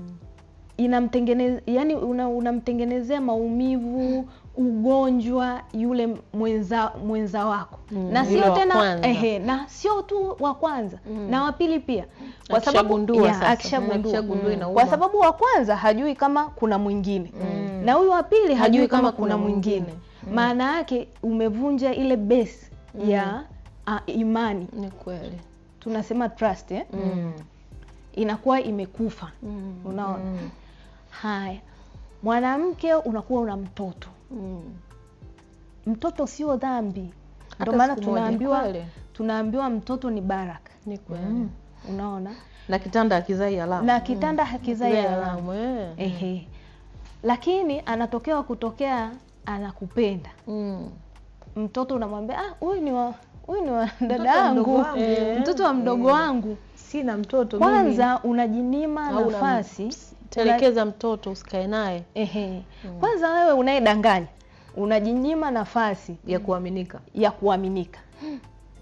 Inamtengeneza yani unamtengenezea una, maumivu ugonjwa yule mwenza mwenza wako Mm, na sio tena ehe, na sio tu wa kwanza mm. na wa pili pia kwa sababu Akishagundua inauma. kwa sababu wa kwanza hajui kama kuna mwingine mm. na huyu wa pili hajui kama kama kuna mwingine maana yake umevunja ile base mm. ya a, imani Ni kweli. tunasema trust eh? Mm. inakuwa imekufa Mm. unaona haya mwanamke unakuwa una mtoto. Mm. mtoto sio dhambi. Ndio maana tunaambiwa tunaambiwa mtoto ni baraka Ni kweli. unaona? Na kitanda hakizai alama na kitanda hakizai Zai alama eh. ehe. Lakini anatokewa kutokea anakupenda. Mm. mtoto unamwambia ah huyu ni wa huyu ni wa dada yangu. Eh, mtoto wa mdogo wangu. Sina mtoto mimi. kwanza unajinima nafasi Telekeza mtoto usikae naye. ehe. Kwanza wewe unayedanganya unajinyima nafasi ya kuaminika. Ya kuaminika.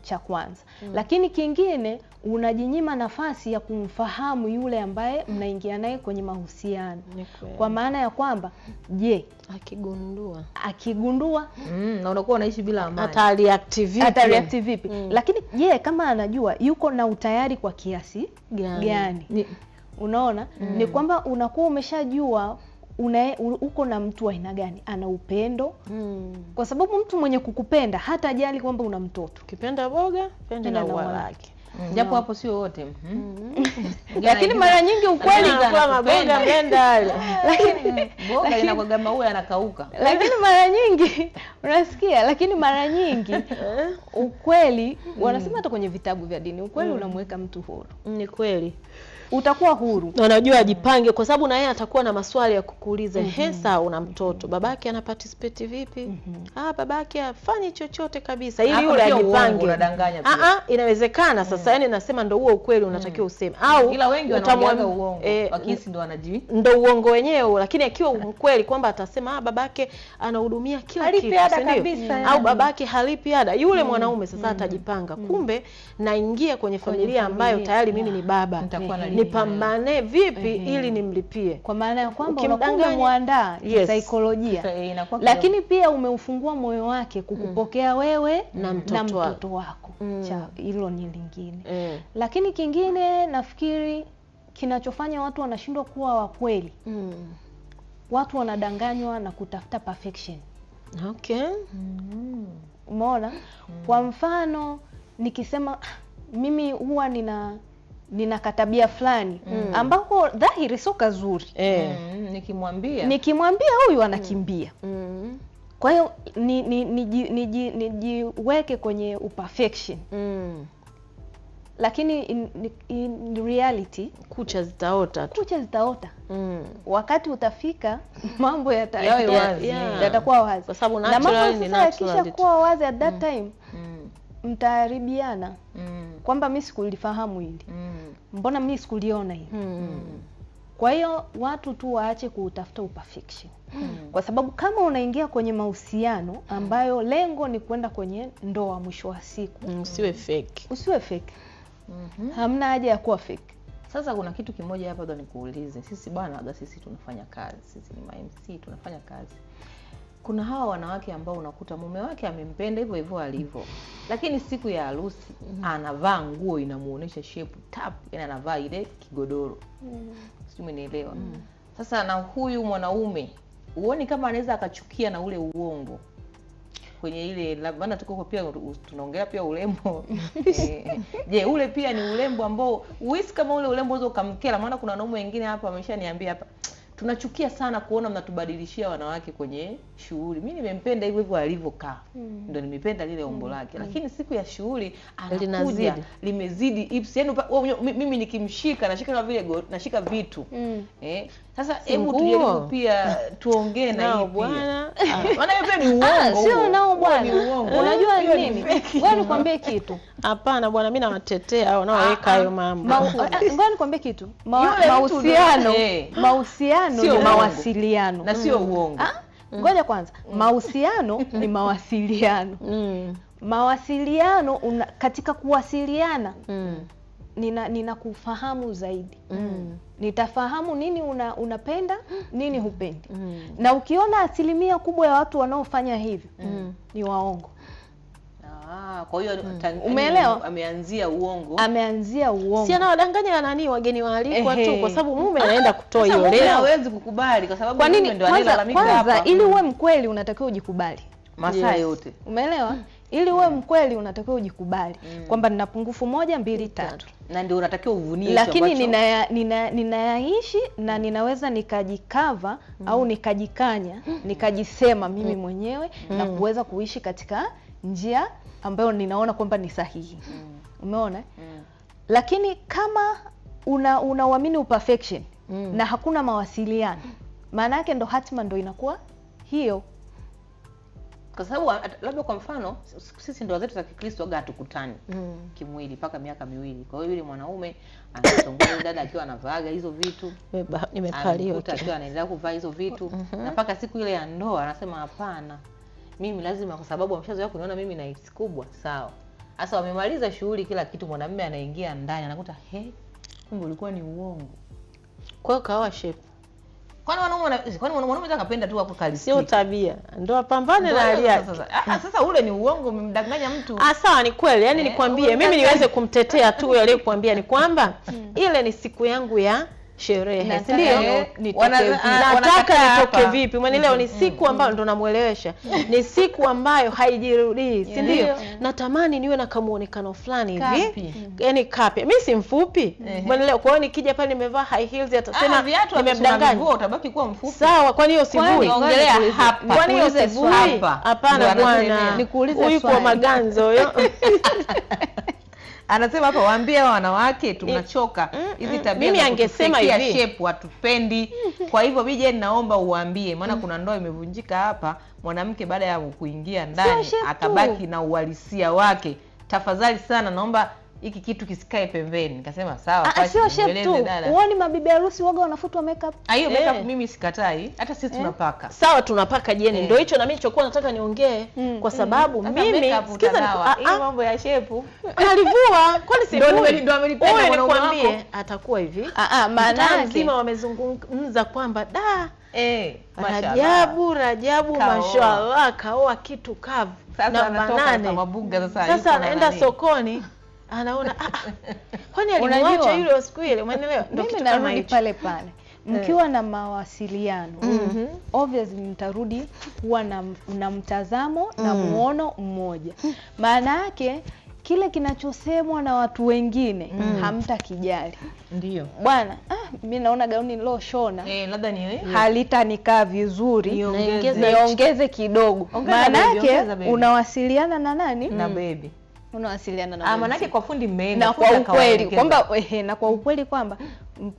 Cha kwanza. Mm. lakini kingine unajinyima nafasi ya kumfahamu yule ambaye mnaingia naye kwenye mahusiano. Kwa maana ya kwamba je akigundua. akigundua mm, na unakuwa unaishi bila amani. atareact vipi? lakini je kama anajua yuko na utayari kwa kiasi Gani? gani Ni- mm. ni kwamba unakuwa umeshajua una, uko na mtu wa aina gani ana upendo. Mm. kwa sababu mtu mwenye kukupenda hata ajali kwamba una mtoto. Kipenda boga pende Penda na ua lake. mm, japo hapo sio wote. Mhm. <laughs> lakini mara nyingi ukweli Lakini maboga menda ale <laughs> boga inakwaga maua yanakauka. Lakini mara nyingi unasikia lakini mara nyingi <laughs> ukweli wanasema hata kwenye vitabu vya dini ukweli unamweka mtu huru. Ni kweli utakuwa huru. Na unajua ajipange kwa sababu na yeye atakuwa na maswali ya kukuuliza. Mm -hmm. sawa una mtoto? Babake ana participate vipi? Mm -hmm. ah babake afanyi chochote kabisa. Ili yule ajipange. unadanganya pia. ah ah inawezekana sasa. Yani nasema ndo huo ukweli unatakiwa useme. Au ila wengi wanaongea uongo eh, wakihisi ndo wanaji ndo uongo wenyewe. Lakini akiwa mkweli kwamba atasema ah, babake anahudumia kila kitu kabisa mm. au babake halipi ada. Yule mm. mwanaume sasa atajipanga. Kumbe naingia kwenye familia ambayo tayari mimi ni baba. Nitakuwa nalipa. Nipambane vipi mm -hmm. ili nimlipie kwa maana ya kwamba unakuwa muandaa Yes. saikolojia Eh, lakini pia umeufungua moyo wake kukupokea mm. wewe Na mtoto na mtoto wako cha hilo ni lingine mm. lakini kingine nafikiri kinachofanya watu wanashindwa kuwa wakweli mm. watu wanadanganywa na kutafuta perfection okay Mm. umeona Mm. kwa mfano nikisema "Ah, mimi huwa nina nina katabia fulani ambako dhahiri sio kazuri. Eh. Mm, nikimwambia. Nikimwambia huyu anakimbia. Mm. kwa hiyo nijiweke ni, ni, ni, ni, nijiweke kwenye uperfection. Mm. lakini in, in reality kucha zitaota tu. kucha zitaota. Mm. wakati utafika <laughs> mambo yata- Yawe yata- wazi. Yeah. yatakuwa wazi. Kwa sababu na mambo sasa yakisha kuwa wazi at that mm. time mm, mtaharibiana. Mm, kwamba mi sikulifahamu hili. Mm, mbona mi sikuliona hii Mm. kwa hiyo watu tu waache kuutafuta uperfection. Kwa sababu kama unaingia kwenye mahusiano ambayo lengo ni kwenda kwenye ndoa mwisho wa siku. Mm, usiwe fake. Usiwe fake. Hmm. hamna haja ya kuwa fake. Sasa kuna kitu kimoja hapa ndo nikuulize. Sisi bwana waga sisi tunafanya kazi. Sisi ni ma-MC tunafanya kazi kuna hawa wanawake ambao unakuta mume wake amempenda hivyo hivyo alivyo. Lakini siku ya harusi mm -hmm. anavaa nguo inamuonesha shepu tap yani anavaa ile kigodoro. Mm -hmm. sijui umenielewa? Sasa na huyu mwanaume huoni kama anaweza akachukia na ule uongo? Kwenye ile maana tuko pia tunaongelea pia urembo. <laughs> Eh, je ule pia ni urembo ambao uhisi kama ule urembo unaweza ukamkera? Maana kuna wanaume wengine hapa wameshaniambia hapa tunachukia sana kuona mnatubadilishia wanawake kwenye shughuli. Mi nimempenda hivyo hivyo alivyokaa. Mm. ndo nimependa lile umbo lake. Lakini siku ya shughuli anakuja limezidi ips yani mimi nikimshika nashika kama vile nashika vitu. Mm. eh, sasa hebu tujaribu pia tuongee na Nao bwana. Ah, maana hiyo pia ni <laughs> Ah, uongo. sio nao bwana. unajua nini? ngoja nikwambie kitu. Hapana bwana mimi nawatetea hao naweka hayo mambo. ah, ngoja nikwambie kitu. Mahusiano eh. mahusiano ni mawasiliano. Na sio uongo. Ah, ngoja kwanza. Mahusiano ni <laughs> mawasiliano. Mm. mawasiliano una, katika kuwasiliana Mm. Nina kufahamu zaidi. Mm. nitafahamu nini una, unapenda nini hupendi. Mm. na ukiona asilimia kubwa ya watu wanaofanya hivyo Mm. ni waongo. Ah, kwa hiyo hmm. Umeelewa? ameanzia uongo. Ameanzia uongo. Si anawadanganya nani wageni waalikwa tu kwa sababu mume anaenda kutoa hiyo mume leo. hawezi kukubali kwa sababu mume ndo kwanza, anayelalamika kwanza hapa ili uwe mkweli unatakiwa ujikubali. Masaa Yes. yote. Umeelewa ili uwe mkweli unatakiwa ujikubali kwamba nina pungufu moja mbili tatu. na ndio unatakiwa uvunie lakini ninayaishi ninaya- nina- ninayaishi na ninaweza nikajikava au nikajikanya nikajisema mimi mwenyewe na kuweza kuishi katika njia ambayo ninaona kwamba ni sahihi. Umeona? Mm. lakini kama una unauamini uperfection Mm. na hakuna mawasiliano maana yake ndo hatima ndo inakuwa hiyo kwa sababu labda kwa mfano sisi ndoa zetu za Kikristo aga hatukutani Mm. kimwili mpaka miaka miwili kwa hiyo yule mwanaume anatongoza dada akiwa anavaaga hizo vitu tu. akiwa anaendelea kuvaa hizo vitu mm -hmm. na mpaka siku ile ya ndoa anasema hapana mimi lazima kwa sababu ameshazoea kuniona mimi na hisi kubwa sawa sasa wamemaliza shughuli kila kitu mwanamume anaingia ndani anakuta he kumbe ulikuwa ni uongo kwa hiyo kawa shepu kwani wanaume kwani mwanaume akapenda tu wako kali sio tabia. Ndo apambane na hali yake. Sasa, ah, sasa ule ni uongo umemdanganya mtu. Ah, sawa ni kweli. Yani Eh, nikwambie mimi niweze kumtetea tu yule aliyekuambia ni kwamba ile ni siku yangu ya sherehe si ndio? nitoke vipi? ah, nataka nitoke vipi? Mwenelewa <laughs> ni siku ambayo ndo namwelewesha. Ni siku ambayo haijirudii si ndio? Natamani niwe na kamuonekano fulani hivi. Yani kapi. Mimi si mfupi. Umeelewa? kwa hiyo nikija pale nimevaa high heels Ah, atasema nimemdanganya. utabaki kuwa mfupi. Sawa kwani hiyo sivui? Kwani- hiyo sivui. Hapa. hapana bwana. Nikuulize huyu kwa maganzo huyo <laughs> anasema hapa waambie wanawake tunachoka hizi tabia Mimi angesema hivi. shape watupendi. kwa hivyo bije naomba uwaambie maana kuna ndoa imevunjika hapa mwanamke baada ya kuingia ndani akabaki na uhalisia wake tafadhali sana naomba hiki kitu kisikae pembeni. Nikasema sawa Ah, sio shape mweleze tu. huoni mabibi harusi waga wanafutwa makeup? Ah, hiyo Eh. makeup mimi sikatai. Hata sisi tunapaka. Sawa tunapaka jeni. Eh. ndio hicho na mimi nilichokuwa nataka niongee. Mm, kwa sababu mm, mimi sikiza hiyo ah, ah, mambo ya shepu. <laughs> Alivua kwani si Ndio ndio amelipenda nikwambie atakuwa hivi. Ah, ah, maana mzima wamezungumza kwamba da eh, rajabu rajabu mashallah kaoa kitu kavu. Sasa buga sasa sasa anaenda sokoni anaona ah, ah, kwani alimwacha yule siku ile? Umeelewa? Mimi narudi pale pale. Mkiwa na mawasiliano mm -hmm. obviously mtarudi kuwa na, na mtazamo mm. na muono mmoja. Maana yake kile kinachosemwa na watu wengine mm. hamtakijali. Ndio. Bwana ah, mi naona gauni niloshona eh, labda ni halitanikaa vizuri. Niongeze. kidogo. Maana yake unawasiliana na nani? Na baby unawasiliana na ah, mwenzi. kwa fundi mmeenda <laughs> na kwa ukweli kwamba ehe, na kwa ukweli kwamba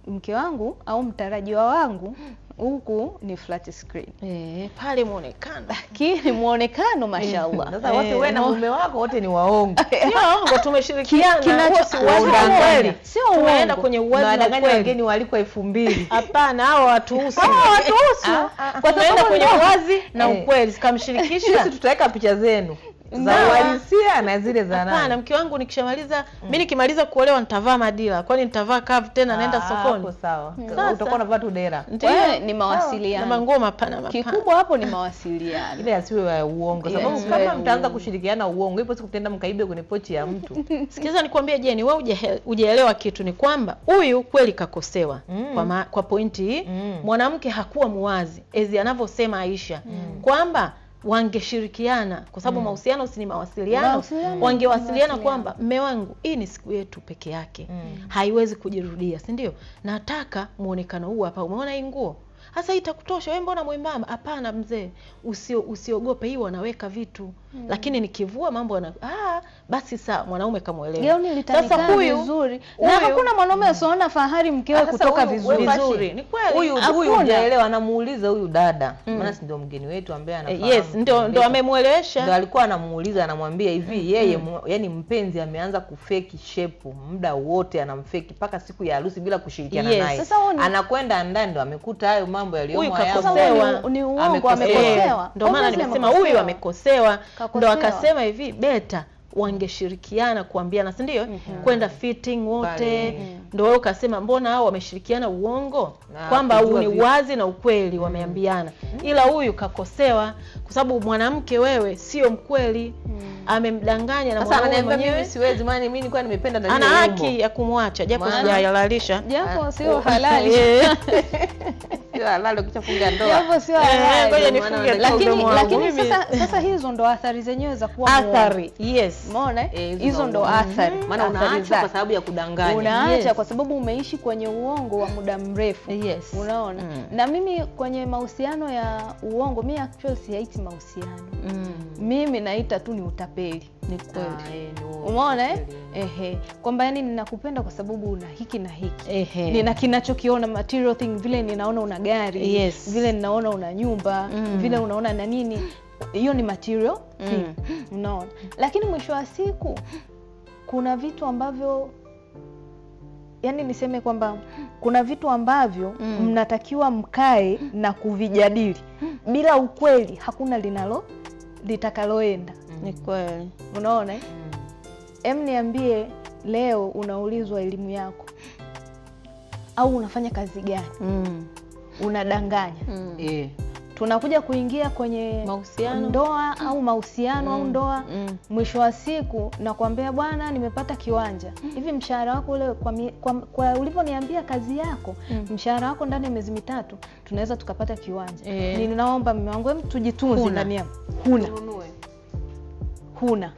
mke wangu au mtarajiwa wangu huku ni flat screen. Eh, pale muonekana lakini muonekano mashallah. <laughs> Sasa wote Eh, wewe na mume wako wote ni waongo. <laughs> Sio waongo, tumeshirikiana. Ki- si uwazi kweli. Sio uongo. kwenye uwazi na kweli. wageni walikwa elfu mbili. Hapana hao watuhusu watuhusu kwa tumeenda kwenye uwazi na Eh. ukweli. Sikamshirikisha. Sisi tutaweka picha zenu za Na- uhalisia na zile za nani. hapana mke wangu nikishamaliza mi nikimaliza kuolewa nitavaa madila. Kwani nitavaa kavu tena naenda Ah, sokoni? hapo sawa. Mm. utakuwa unavaa tu dera. Hiyo ni na mawasiliano. manguo mapana mapana. Kikubwa hapo ni mawasiliano. Ile asiwe ya uongo sababu Yes, kama mtaanza kushirikiana uongo ipo siku tenda mkaibe kwenye pochi ya mtu. <laughs> Sikiza nikwambie jeni wewe hujaelewa kitu ni kwamba huyu kweli kakosewa Mm. kwa, ma, kwa pointi hii. Mm. mwanamke hakuwa muwazi ezi anavyosema aisha. Mm. kwamba wangeshirikiana kwa sababu mahusiano si ni mawasiliano. Mm. wangewasiliana kwamba mme wangu hii ni siku yetu peke yake. Mm. haiwezi kujirudia si ndio? Nataka muonekano huu hapa. Umeona hii nguo? Hasa hii itakutosha. We mbona mwembamba? Hapana mzee. Usio, usiogope. Hii wanaweka vitu lakini nikivua mambo yana ah basi saa mwanaume kamwelewa gauni litanikaa vizuri. Na hakuna mwanaume asiona fahari mkewe kutoka uyu, vizuri. Vizuri, ni kweli. huyu huyu hajaelewa anamuuliza huyu dada. Maana si ndio mgeni wetu ambaye Eh, anafahamu yes ndio ndio amemuelewesha. Ndio alikuwa anamuuliza anamwambia hivi yeye mu, yani mpenzi ameanza kufeki shepu muda wote anamfeki mpaka siku ya harusi bila kushirikiana Yes. naye. Anakwenda ndani ndio amekuta hayo mambo yaliyomo Huyu kakosewa. ni, uongo Amekosewa. ndio maana nimesema huyu amekosewa ndo akasema hivi beta wangeshirikiana kuambiana si ndio? Mm -hmm. kwenda fitting wote. Pale. ndo wewe ukasema mbona hao wameshirikiana uongo? Kwamba huu ni wazi na ukweli wameambiana. Mm -hmm. ila huyu kakosewa kwa sababu mwanamke wewe sio mkweli. Amemdanganya na mwanaume mimi mwenyewe. siwezi maana mimi nilikuwa nimependa na ana haki ya kumwacha japo sijahalalisha japo <laughs> <laughs> sio halali. Sio halali ukishafunga ndoa. Japo sio Eh, halali. ngoja nifunge wanataka lakini lakini sasa sasa hizo ndo athari zenyewe za kuwa athari. yes. Umeona? Eh? Hizo ndo athari. maana unaacha kwa sababu ya kudanganya. Unaacha kwa sababu umeishi kwenye uongo wa muda mrefu. Yes. Unaona? Na mimi kwenye mahusiano ya uongo mi actually sihaiti mahusiano mm. mimi naita tu ni utapeli ni kweli Ah, eh, ni uongo. umeona eh? Ehe kwamba yani ninakupenda kwa sababu una hiki na hiki Ehe. nina kinachokiona material thing vile ninaona una gari Yes. vile ninaona una nyumba Mm. vile unaona na nini hiyo ni material thing unaona lakini mwisho wa siku kuna vitu ambavyo yani niseme kwamba kuna vitu ambavyo Mm. mnatakiwa mkae na kuvijadili bila ukweli hakuna linalo litakaloenda ni kweli unaona eh? em niambie leo unaulizwa elimu yako au unafanya kazi gani mm. unadanganya mm. Eh. Tunakuja kuingia kwenye Mahusiano. ndoa mm. au mahusiano mm. au ndoa mm. mwisho wa siku nakwambia bwana nimepata kiwanja hivi mshahara wako ule kwa, kwa, kwa ulivyoniambia kazi yako Mm. mshahara wako ndani ya miezi mitatu tunaweza tukapata kiwanja e. ninaomba mume wangu hem, tujitunze Huna. ndani ya huna huna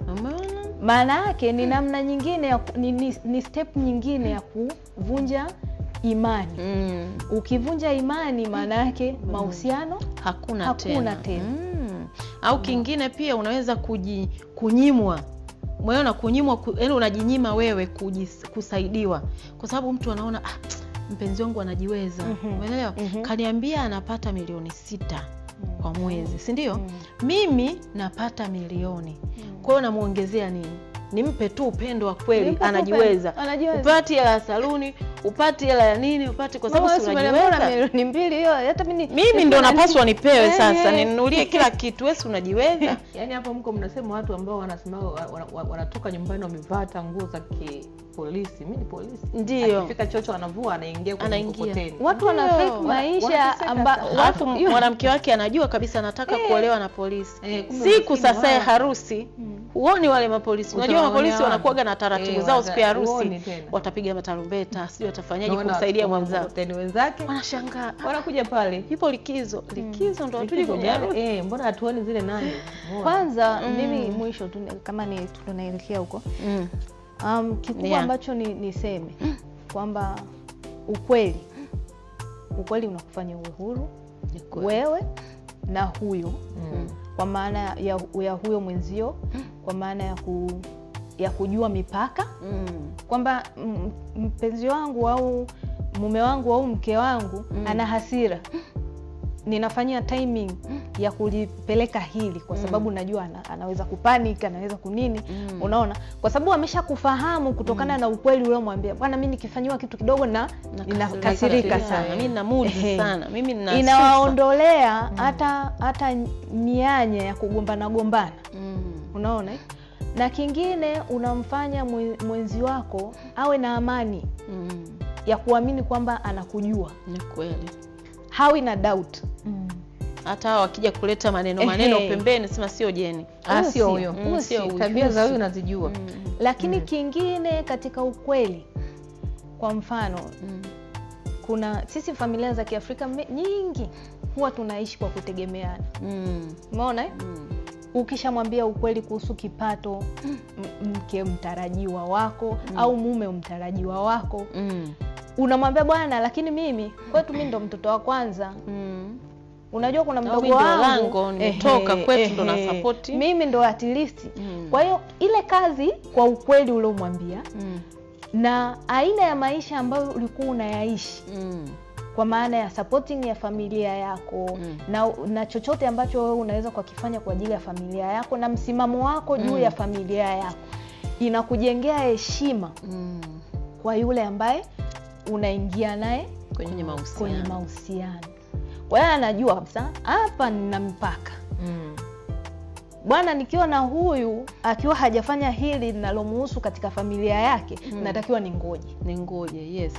maana yake ni namna nyingine ya, ni, ni, ni step nyingine ya kuvunja imani mm. ukivunja imani maana yake mm. mahusiano hakuna, Hakuna tena, tena. Mm. au kingine pia unaweza kuji, kunyimwa mweona kunyimwa ku, yani unajinyima wewe kujis, kusaidiwa kwa sababu mtu anaona ah, mpenzi wangu anajiweza mm-hmm. umeelewa Mhm. kaniambia anapata milioni sita kwa mwezi sindio Mm. mimi napata milioni mm. kwa hiyo namwongezea nini nimpe tu upendo wa kweli anajiweza. Upati hela ya saluni upati hela ya nini upati kwa sababu si unajiweza. Ni mbili hiyo hata mimi mimi ndo napaswa nipewe Eh, sasa ninulie ninunulie kila kitu wesi unajiweza? <laughs> Yani hapo mko mnasema watu ambao wanasema wa- wa- wa- wanatoka nyumbani wamevaa nguo za kipolisi mi ni polisi. Ndio. akifika chocho anavua anaingia kwenye mkokoteni. Watu wana fake maisha ambao amba watu mwanamke wake anajua kabisa anataka hey. kuolewa na polisi. Hey, siku maskini sasa ya harusi huoni wale mapolisi? Unajua mapolisi wanakuaga na taratibu hey, zao siku ya harusi. watapiga matarumbeta sijui watafanyaje kumsaidia mwenzao. mkokoteni wenzake. Wanashangaa. "Ah, wanakuja pale. Ipo likizo. Likizo ndo watu Eh, mbona hatuoni zile nani? Kwanza mimi mwisho tu kama ni tunaelekea huko. Um, kikubwa Yeah. ambacho ni niseme kwamba ukweli ukweli unakufanya uwe huru wewe na huyo Mm. kwa maana ya, ya huyo mwenzio kwa maana ya, ku, ya kujua mipaka Mm. kwamba mpenzi wangu au mume wangu au mke wangu Mm. ana hasira ninafanya timing ya kulipeleka hili kwa sababu mm. najua ana, anaweza kupanic anaweza kunini. Mm. unaona? Kwa sababu amesha kufahamu kutokana na ukweli uliomwambia bwana mi nikifanyiwa kitu kidogo na ninakasirika sana. mimi na sana. Mimi nina inawaondolea hata hata mianya ya kugombana gombana. Mm. unaona? Na kingine unamfanya mwenzi wako awe na amani Mm. ya kuamini kwamba anakujua. Ni kweli hawi na doubt hata hao wakija kuleta maneno maneno pembeni sema sio jeni Ah, sio huyo Mm, sio si, tabia za huyu huyu si. nazijua Mm. lakini kingine katika ukweli kwa mfano Mm. kuna sisi familia za kiafrika nyingi huwa tunaishi kwa kutegemeana Mm. umeona eh? Mm. ukishamwambia ukweli kuhusu kipato mke mtarajiwa wako mm. au mume mtarajiwa wako Mm. Unamwambia bwana lakini mimi kwetu mi ndo mtoto wa kwanza Mm. unajua kuna mdogo mimi wangu nimetoka kwetu ndo na support mimi ndo at least Mm. kwa hiyo ile kazi kwa ukweli uliomwambia Mm. na aina ya maisha ambayo ulikuwa unayaishi Mm. kwa maana ya supporting ya familia yako Mm. na, na chochote ambacho wewe unaweza kukifanya kwa ajili ya familia yako na msimamo wako juu Mm. ya familia yako inakujengea heshima Mm. kwa yule ambaye unaingia naye Kwenye kwenye mahusiano. mahusiano kwa hiyo anajua kabisa hapa nina mpaka Mm. bwana nikiwa na huyu akiwa hajafanya hili linalomuhusu katika familia yake Mm. natakiwa ni ngoje Ni ngoje, yes.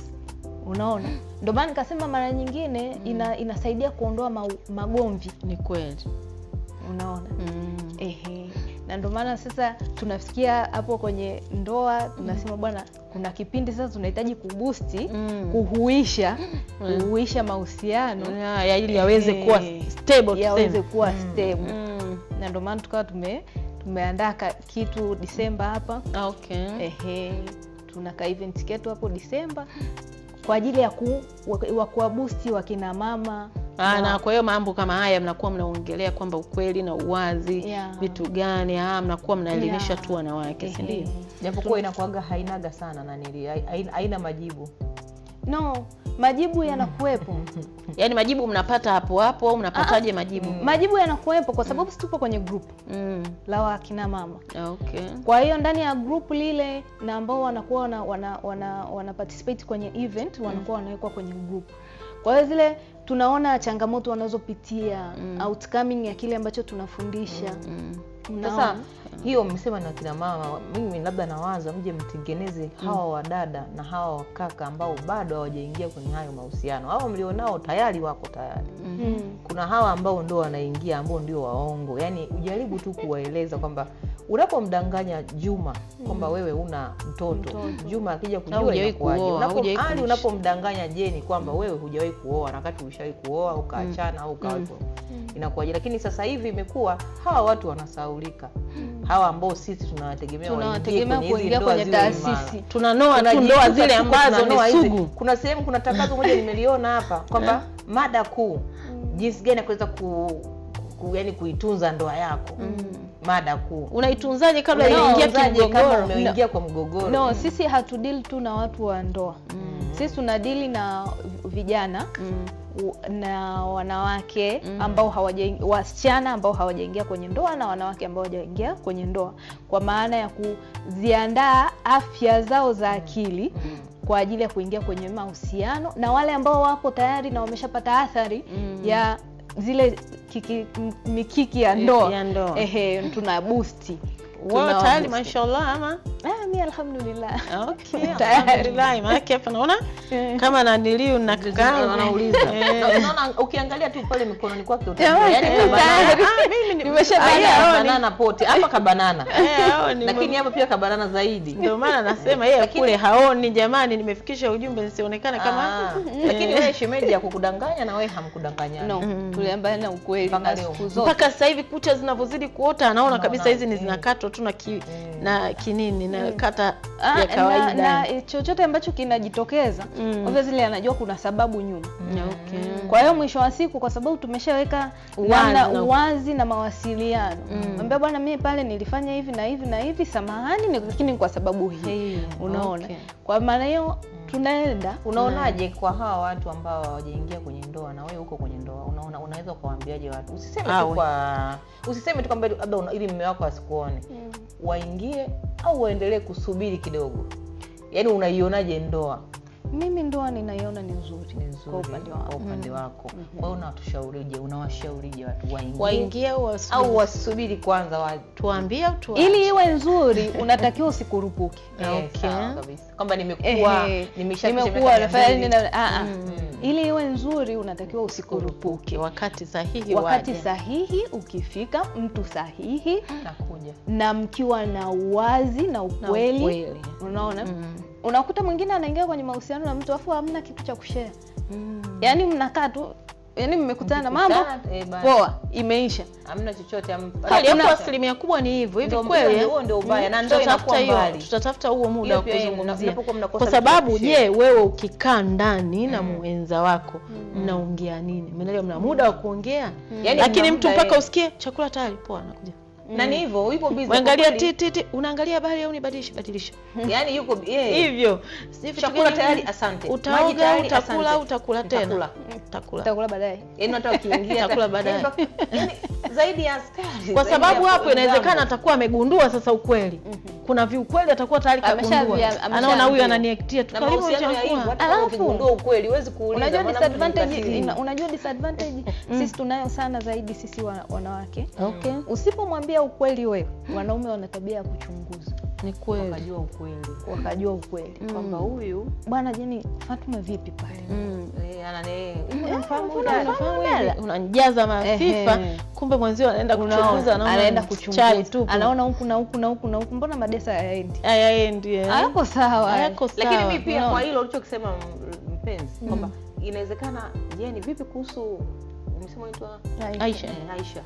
unaona ndio maana nikasema mara nyingine mm. ina, inasaidia kuondoa ma, magomvi Ni kweli. unaona Mm. Ehe. Na ndio maana sasa tunafikia hapo kwenye ndoa tunasema bwana kuna kipindi sasa tunahitaji kubusti Mm. kuhuisha Mm. kuhuisha mahusiano Ya, ya ili yaweze kuwa Eh, stable yaweze kuwa mm. stable Mm. na ndio maana tukawa tume tumeandaa kitu Disemba hapa Okay. ehe tuna ka event ketu hapo Disemba kwa ajili ya ku, wa, wa kuwabusti wakina mama Ah, na- na kwa hiyo mambo kama haya mnakuwa mnaongelea kwamba ukweli na uwazi Yeah. vitu gani ah, mnakuwa mnaelimisha Yeah. tu wanawake si ndio? Japokuwa inakuaga hainaga sana nanili haina, haina majibu no majibu yanakuwepo <laughs> Yaani majibu mnapata hapo hapo au mnapataje majibu? mm. majibu yanakuwepo kwa sababu mm. situpo kwenye group Mm. la wakina mama Okay. kwa hiyo ndani ya group lile na ambao wanakuwa wana, wana, wana, wana participate kwenye event wanakuwa mm. wanawekwa kwenye group kwa hiyo zile tunaona changamoto wanazopitia Mm. outcoming ya kile ambacho tunafundisha Mm. Sasa hiyo mmesema na kina mama mimi labda nawaza mje mtengeneze hawa wadada na hawa wakaka ambao bado hawajaingia kwenye hayo mahusiano. Hawa mlionao tayari wako tayari. Mm-hmm. kuna hawa ambao ndo wanaingia ambao ndio waongo. Yani ujaribu tu kuwaeleza kwamba unapomdanganya juma kwamba wewe una mtoto, Mtoto. juma akija kujua hujawahi inakuwaje? kuoa, Unapo- hujawahi hali kuishi. unapomdanganya jeni kwamba wewe hujawahi kuoa na wakati ulishawahi kuoa ukaachana au ukawepo inakuwaje. Lakini sasa hivi imekuwa hawa watu wanasaulika hawa ambao sisi tunawategemea waingie Tunawategemea kuingia kwenye taasisi. Tunanoa tu ndoa zile ambazo tunanoa ni sugu. kuna sehemu kuna tangazo moja nimeliona hapa kwamba mada kuu jinsi gani ya kuweza ku, ku yani kuitunza ndoa yako. Mada kuu. Unaitunzaje kabla haijaingia kimgogoro? umeingia kwa mgogoro? No sisi hatudili tu na watu wa ndoa. Mm. sisi tunadili na vijana. Mm. Na wanawake Mm. ambao wasichana ambao hawajaingia kwenye ndoa na wanawake ambao hawajaingia kwenye ndoa. Kwa maana ya kuziandaa afya zao za akili kwa ajili ya kuingia kwenye mahusiano na wale ambao wapo tayari na wameshapata athari ya zile kiki, mikiki ya ndoa. Ehe tuna busti Wewe tayari mashallah ama? ah, mi alhamdulillah. Okay, <laughs> alhamdulillah. Maana hapa naona? Kama naniliu na kakaangu. anauliza. Eh. <laughs> Unaona ukiangalia tu pale mikononi kwake yani tayari. Ah, mimi <laughs> Nimeshabanana. Poti hapa kabanana. Eh, lakini hapo pia kabanana zaidi. Ndio maana nasema yeye kule haoni jamani nimefikisha ujumbe nisionekane kama Ah, lakini wewe shemeji ya kukudanganya na wewe hamkudanganyana no tuliambana ukweli. Mpaka na leo. siku zote. Mpaka sasa hivi kucha zinavyozidi kuota anaona kabisa hizi ni eh. zinakatwa tu na ki, Mm. na kinini na kata Ah, ya kawaida na, na eh, chochote ambacho kinajitokeza Mm. obviously anajua kuna sababu nyuma mm. okay. kwa hiyo mwisho wa siku kwa sababu tumeshaweka namna na- uwazi na mawasiliano Mm. ambia bwana mimi pale nilifanya hivi na hivi na hivi samahani lakini kwa sababu hii Hey, unaona okay. kwa maana hiyo tunaenda. Unaonaje kwa hawa watu ambao hawajaingia kwenye ndoa na wewe uko kwenye ndoa? Unaona unaweza kuwaambiaje watu? Usiseme tu kwa usiseme tu kwamba labda ili mume wako asikuone. Waingie au waendelee kusubiri kidogo. Yaani unaionaje ndoa mimi ndoa ninaiona ni nzuri kwa upande wako wangu upande wako kwa hiyo unatushaurije unawashaurije watu waingie waingie au wasubiri? kwanza watuambie au tuache? ili iwe nzuri unatakiwa usikurupuke <laughs> Okay. kabisa kwamba nimekuwa nimeshakuwa nafanya na- ah, ah. Mm. ili iwe nzuri unatakiwa usikurupuke wakati sahihi wakati waje. sahihi ukifika mtu sahihi nakuja na mkiwa na uwazi na Na ukweli, ukweli. unaona Mm. Unakuta mwingine anaingia kwenye mahusiano na mtu afu hamna kitu cha kushare. Mm. yaani mnakaa tu yaani mmekutana mambo poa e, poa imeisha. Hamna chochote hapo asilimia kubwa ni hivyo hivi Ndio- kweli eh? huo ndio ubaya, na Mm, ndio tutatafuta inakuwa mbali. tutatafuta huo muda wa kuzungumzia. Kwa sababu je wewe ukikaa ndani na mwenza wako Mm. mnaongea nini? Mnaelewa mna muda wa kuongea? Yaani lakini mtu mpaka eh. usikie chakula tayari poa anakuja na ni hivyo yuko busy unaangalia ti ti ti unaangalia habari au nibadilisha badilisha yaani yuko yeye hivyo. Chakula tayari asante. Maji utaoga tayari, utakula asante. utakula tena? Utakula utakula. Utakula baadaye. Yaani hata ukiingia utakula baadaye. yaani <laughs> zaidi ya askari kwa sababu hapo inawezekana atakuwa amegundua sasa ukweli. Kuna viukweli atakuwa tayari kagundua anaona huyu ananiektia tu karibu Alafu- ukigundua ukweli huwezi kuuliza unajua disadvantage unajua disadvantage sisi tunayo sana zaidi sisi wanawake. Okay. Usipomwambia ukweli wewe wanaume wana tabia ya kuchunguza. Ni kweli. Wakajua ukweli. Wakajua ukweli. Kwamba huyu bwana jeni fatuma vipi pale? Mm. eh, hivi? unanijaza mafifa kumbe mwenzio anaenda kuchunguza anaona anaenda kuchunguza. anaona huku na huku na huku na huku mbona madesa hayaendi? Hayaendi eh. hayako sawa. Hayako lakini mimi pia kwa hilo ulichokisema mpenzi kwamba inawezekana jeni vipi kuhusu msemo, Aisha. Eh, aisha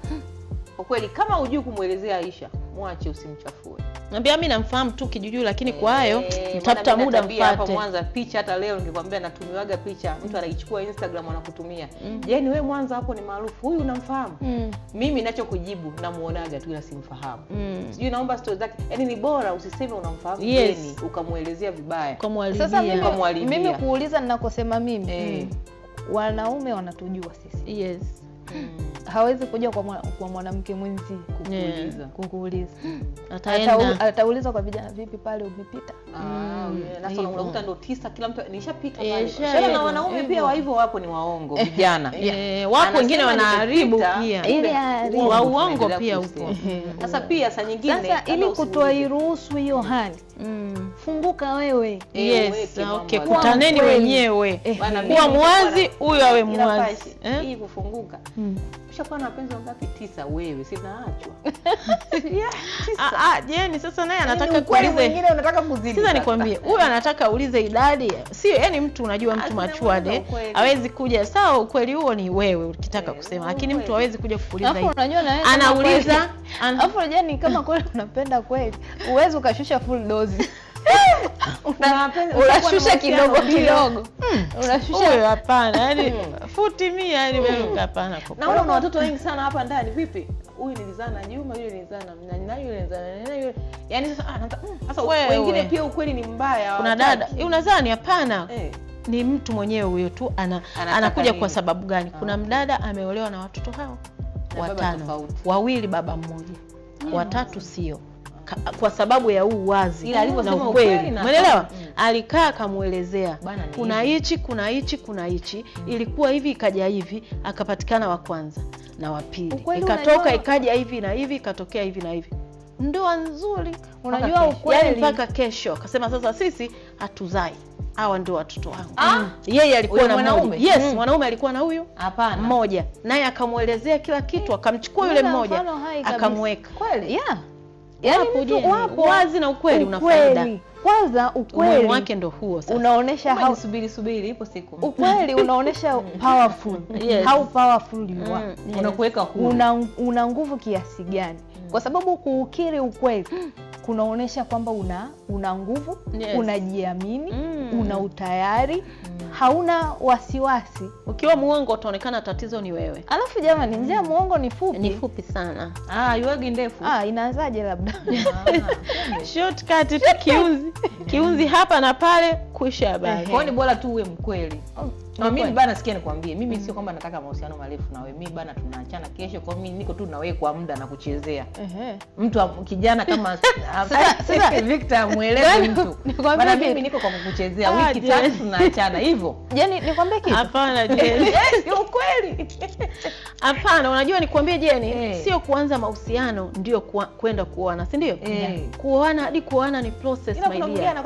kwa kweli kama hujui kumwelezea aisha mwache usimchafue. Nambia mi namfahamu tu kijujuu lakini kwa hayo Eh, mtafuta maana muda mfate. Mwanza picha hata leo ningekwambia natumiwaga picha. Mtu anaichukua Instagram anakutumia. Mm. jeni we Mwanza hapo ni maarufu? Huyu unamfahamu? Mm. mimi nachokujibu namuonaga tu ila simfahamu. Mm. sijui naomba stori zake. Yaani ni bora usiseme unamfahamu Yes. ukamwelezea vibaya. Sasa mimi, mimi kuuliza ninakosema mimi mm. wanaume wanatujua sisi. Yes hawezi kuja kwa, mwa, kwa mwanamke mwenzi kukuuliza kukuuliza. Ataenda. Atauliza kwa vijana vipi pale umepita? Ah, yeah. Na sasa unakuta ndo tisa kila mtu nishapita Eh, na wanaume pia wa hivyo wapo ni waongo vijana. Eh, wapo wengine wanaharibu Wa uongo pia upo. sasa pia saa nyingine sasa ili kutoa kutoiruhusu hiyo hali Mm. funguka wewe. Eh, yes okay kutaneni wenyewe. Kuwa mwazi huyo awe mwazi eh? hii kufunguka Mm. ushakuwa na wapenzi wangapi? Tisa wewe sinaachwa <laughs> Ah, ah, jeni sasa naye anataka ukweli kuulize unataka kuzidi sasa sasa. nikwambie huyo anataka aulize idadi. Sio yani mtu unajua mtu machuade awezi hawezi kuja. Sawa ukweli huo ni wewe ukitaka kusema lakini mtu awezi hawezi kuja kukuuliza alafu unajua na kama anauliza alafu unajua ni kama kweli unapenda kweli. Uwezi ukashusha full dozi <laughs> unashusha kidogo kidogo. Unashusha unashusha hapana yani <laughs> futi mia yani wewe hapana kwa naona una watoto wengi sana hapa ndani. Vipi? Huyu nilizaa na Juma yule nilizaa na Mnani na yule nilizaa na nani yule. Yani sasa anaanza mm, sasa wengine pia ukweli ni mbaya kuna dada. Eh, unadhani hapana? Eh. Ni mtu mwenyewe huyo tu ana, anakuja kwa sababu gani? Kuna Ah. mdada ameolewa na watoto hao watano. wawili baba mmoja. Watatu sio kwa sababu ya huu wazi na ukweli. umeelewa? Mm. alikaa akamwelezea kuna hichi kuna hichi kuna hichi. Ilikuwa hivi ikaja hivi akapatikana wa kwanza na wa pili. Ikatoka ikaja hivi na hivi ikatokea hivi na hivi. Ndoa nzuri. Unajua ukweli- Yaani mpaka kesho. Akasema sasa sisi hatuzai. Hawa ndio watoto wangu. Ah! yeye alikuwa na mwanaume? yes Mm. mwanaume alikuwa na huyu hapana. mmoja. Naye akamwelezea kila kitu akamchukua yule mmoja akamweka. Kweli yeah Wapo mtu wapo wazi na ukweli una Ukweli. faida kwanza ukweli. Wake ndo huo sasa. Unaonesha how subiri subiri ipo siku. Ukweli unaonesha <laughs> powerful. Yes. how powerful you are Mm, yes. unakuweka huru. Una, una nguvu kiasi gani? Kwa sababu kuukiri ukweli <gasps> kunaonyesha kwamba una una nguvu Yes. unajiamini Mm. una utayari mm. hauna wasiwasi. Ukiwa muongo utaonekana tatizo ni wewe. Alafu jamani njia muongo ni fupi. Ni fupi sana. Ah yuagi ndefu. Ah, inaanzaje labda? <laughs> Shortcut tu kiunzi. <laughs> Kiunzi hapa na pale kuisha habari. Kwao ni bora tu uwe mkweli na mimi bana sikia nikwambie mimi sio kwamba nataka mahusiano marefu nawe mi bana tunaachana kesho kwa mi niko tu na kwa muda na kuchezea. Mtu kijana kama <laughs> <laughs> Victor amwelewe Yaani, mtu. <laughs> bana mimi niko kwa kukuchezea wiki tatu tunaachana hivyo. Jeni nikwambie kitu. Hapana jeni sio ukweli. Hapana unajua nikwambie jeni hey. sio kuanza mahusiano ndio kwenda kuoana si ndio? Hey. kuoana hadi kuoana ni process my dear.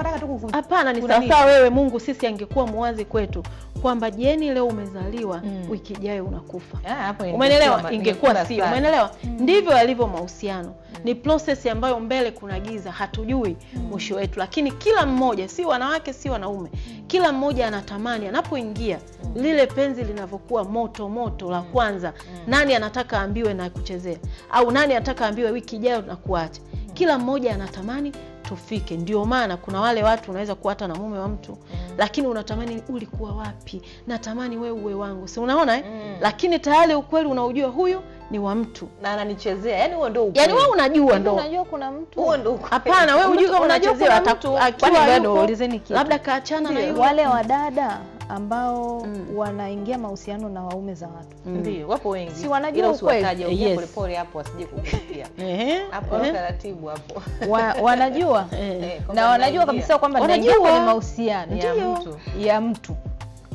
hapana ni sawasawa wewe mungu sisi angekuwa mwazi kwetu kwamba jeni leo umezaliwa Mm. wiki ijayo unakufa yeah, umeelewa? ingekuwa umenelewa ingekuwa ingekuwa sio umeelewa? mm. ndivyo yalivyo mahusiano mm. ni process ambayo mbele kuna giza hatujui mwisho mm. wetu lakini kila mmoja si wanawake si wanaume mm. kila mmoja anatamani anapoingia mm. lile penzi linavyokuwa moto moto la kwanza mm. nani anataka ambiwe na kuchezea au nani anataka ambiwe wiki ijayo na kuacha mm. kila mmoja anatamani tufike ndio maana kuna wale watu unaweza kuwa hata na mume wa mtu lakini unatamani ulikuwa wapi natamani wewe uwe wangu si unaona eh? Mm. lakini tayari ukweli unaujua huyu ni wa mtu na ananichezea yani huo ndio yani wewe unajua ndio. ndo unajua kuna mtu huo ndio ukweli. hapana wewe Unajua unachezea atakuwa akiwa bado ulizeni kitu. labda kaachana na yule wale wadada ambao Mm. wanaingia mahusiano na waume za watu. Ndio wapo wengi. Si wanajua ukweli? Yes. polepole hapo wasije <laughs> Ehe, hapo taratibu hapo. Wa, wanajua? <laughs> Eh. Eh, na wanajua kabisa kwamba Wanajua. naingia kwenye mahusiano ya mtu ya mtu.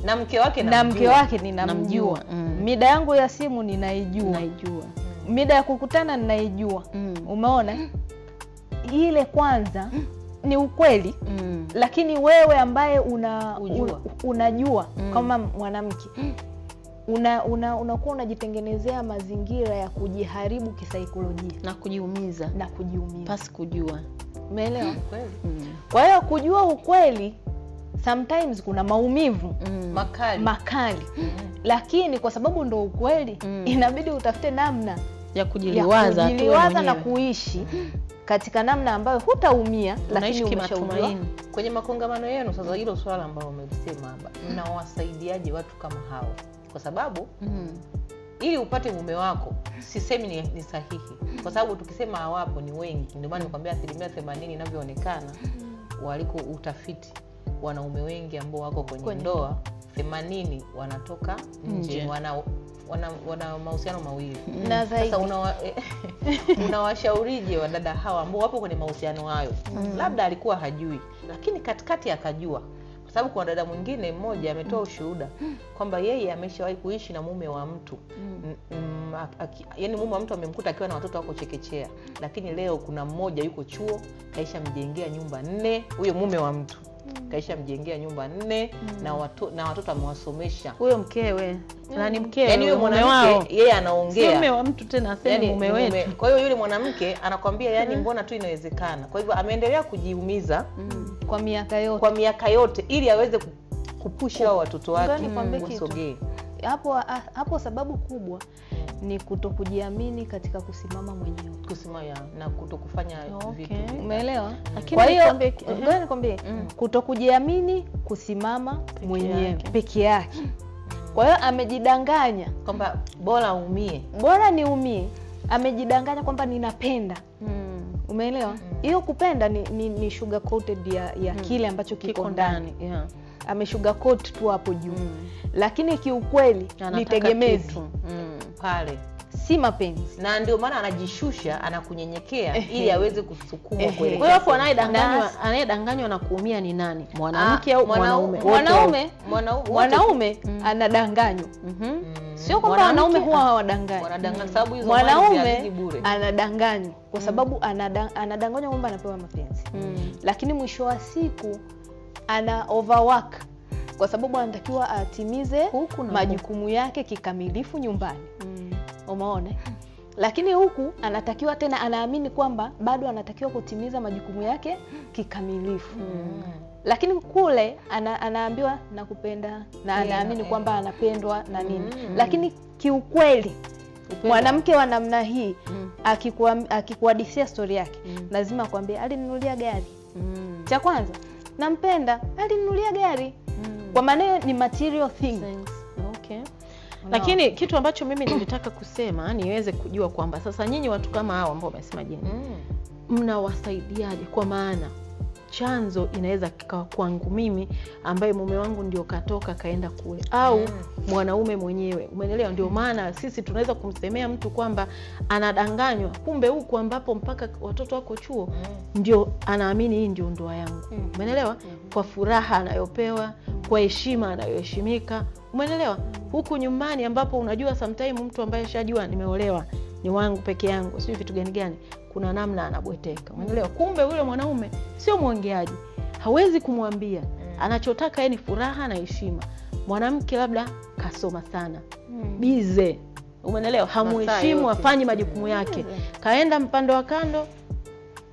Na mke wake na mke wake ninamjua mm. mida yangu ya simu ninaijua. Naijua. Mida ya kukutana ninaijua. Mm. umeona? Ile kwanza ni ukweli Mm. lakini wewe ambaye una Ujua. unajua Mm. kama mwanamke una una unakuwa unajitengenezea mazingira ya kujiharibu kisaikolojia na kujiumiza na kujiumiza pasi kujua umeelewa Kweli. mm. kwa hiyo kujua ukweli sometimes kuna maumivu Mm. makali makali Mm. lakini kwa sababu ndo ukweli Mm. inabidi utafute namna ya ya kujiliwaza tu kujiliwaza na kuishi katika namna ambayo hutaumia lakini kwenye makongamano yenu sasa hilo swala ambalo umelisema hapa mnawasaidiaje watu kama hao? Kwa sababu mm. ili upate mume wako sisemi ni, ni sahihi. Kwa sababu tukisema hawapo ni wengi. Ndio maana nikwambia asilimia themanini inavyoonekana waliko utafiti. Wanaume wengi ambao wako kwenye, Kwenye. ndoa themanini wanatoka nje. Nje. wana, wana, wana mahusiano mawili. Na zaidi. sasa unawa- <laughs> unawashaurije wadada hawa ambao wapo kwenye mahusiano hayo. Labda alikuwa hajui lakini katikati akajua. Kwa sababu kuna dada mwingine mmoja ametoa ushuhuda kwamba yeye ameshawahi kuishi na mume wa mtu. Mm. Mm, yaani mume wa mtu amemkuta akiwa na watoto wako chekechea. Lakini leo kuna mmoja yuko chuo kaisha mjengea nyumba nne huyo mume wa mtu kaisha mjengea nyumba nne na, watu, na watoto amewasomesha. Huyo mkewe. Na ni mkewe? Yani huyo mwanamke yeye anaongea. Mume wa mtu tena aseme yani, mume wetu. Kwa hiyo yule mwanamke anakwambia yani mbona tu inawezekana? Kwa hivyo ameendelea kujiumiza mm. kwa miaka yote. kwa miaka yote ili aweze kupusha hao watoto wake wasogee hapo ah, hapo sababu kubwa ni kuto kujiamini katika kusimama mwenyewe. Kusimama na kuto kufanya Okay. vitu. Umeelewa? Lakini kwa hiyo ngoja nikwambie. Kutokujiamini kusimama mwenyewe. yake. peke yake. Kwa hiyo amejidanganya. Kwamba bora umie bora niumie. Amejidanganya kwamba ninapenda. Mm. umeelewa? Hiyo mm. kupenda ni, ni, ni sugar coated ya, ya kile ambacho kiko ndani. yeah. ameshuga tu hapo juu. Mm. lakini kiukweli ni tegemezi. Mm. Pale. Si mapenzi. Na ndio maana anajishusha anakunyenyekea ili aweze kusukumwa Ehe. kwa hiyo anayedanganywa anayedanganywa na kuumia ni nani? Mwanamke Ah, au mwanaume? mwanaume. Mwanaume anadanganywa. Mhm. Mm. sio kwamba wanaume huwa hawadanganyi. wanadanganya sababu hizo mwanaume anadanganywa kwa sababu anadanganywa kwamba anapewa mapenzi. Mm. lakini mwisho wa siku ana overwork kwa sababu anatakiwa atimize Huku majukumu yake kikamilifu nyumbani Mm. umeona lakini huku anatakiwa tena anaamini kwamba bado anatakiwa kutimiza majukumu yake kikamilifu Mm. lakini kule ana, anaambiwa nakupenda na anaamini yeah. kwamba anapendwa na nini Mm. lakini kiukweli mwanamke wa namna hii Mm. akikuhadisia akikuhadisia stori yake Mm. lazima akwambie alinunulia gari Mm. cha kwanza nampenda alinunulia gari Mm. kwa maana ni material thing. Okay. Lakini kitu ambacho mimi nilitaka kusema niweze kujua kwamba sasa nyinyi watu kama hao ambao wamesema jini Mm. mnawasaidiaje? Kwa maana chanzo inaweza kikawa kwangu mimi ambaye mume wangu ndio katoka kaenda kule. Au Mm. mwanaume mwenyewe, umeelewa? Ndio maana sisi tunaweza kumsemea mtu kwamba anadanganywa, kumbe huku ambapo mpaka watoto wako chuo Mm. ndio anaamini hii ndio ndoa yangu. Mm. umeelewa? Kwa furaha anayopewa kwa heshima anayoheshimika. Umeelewa? Huku nyumbani ambapo unajua samtaimu mtu ambaye shajua nimeolewa ni wangu peke yangu. Sijui vitu gani gani. Kuna namna anabweteka. Umeelewa? Kumbe yule mwanaume sio mwongeaji. Hawezi kumwambia. Anachotaka yeye ni furaha na heshima. Mwanamke labda kasoma sana. Mm. bize. Umenelewa hamuheshimu afanyi majukumu yake. Kaenda mpande wa kando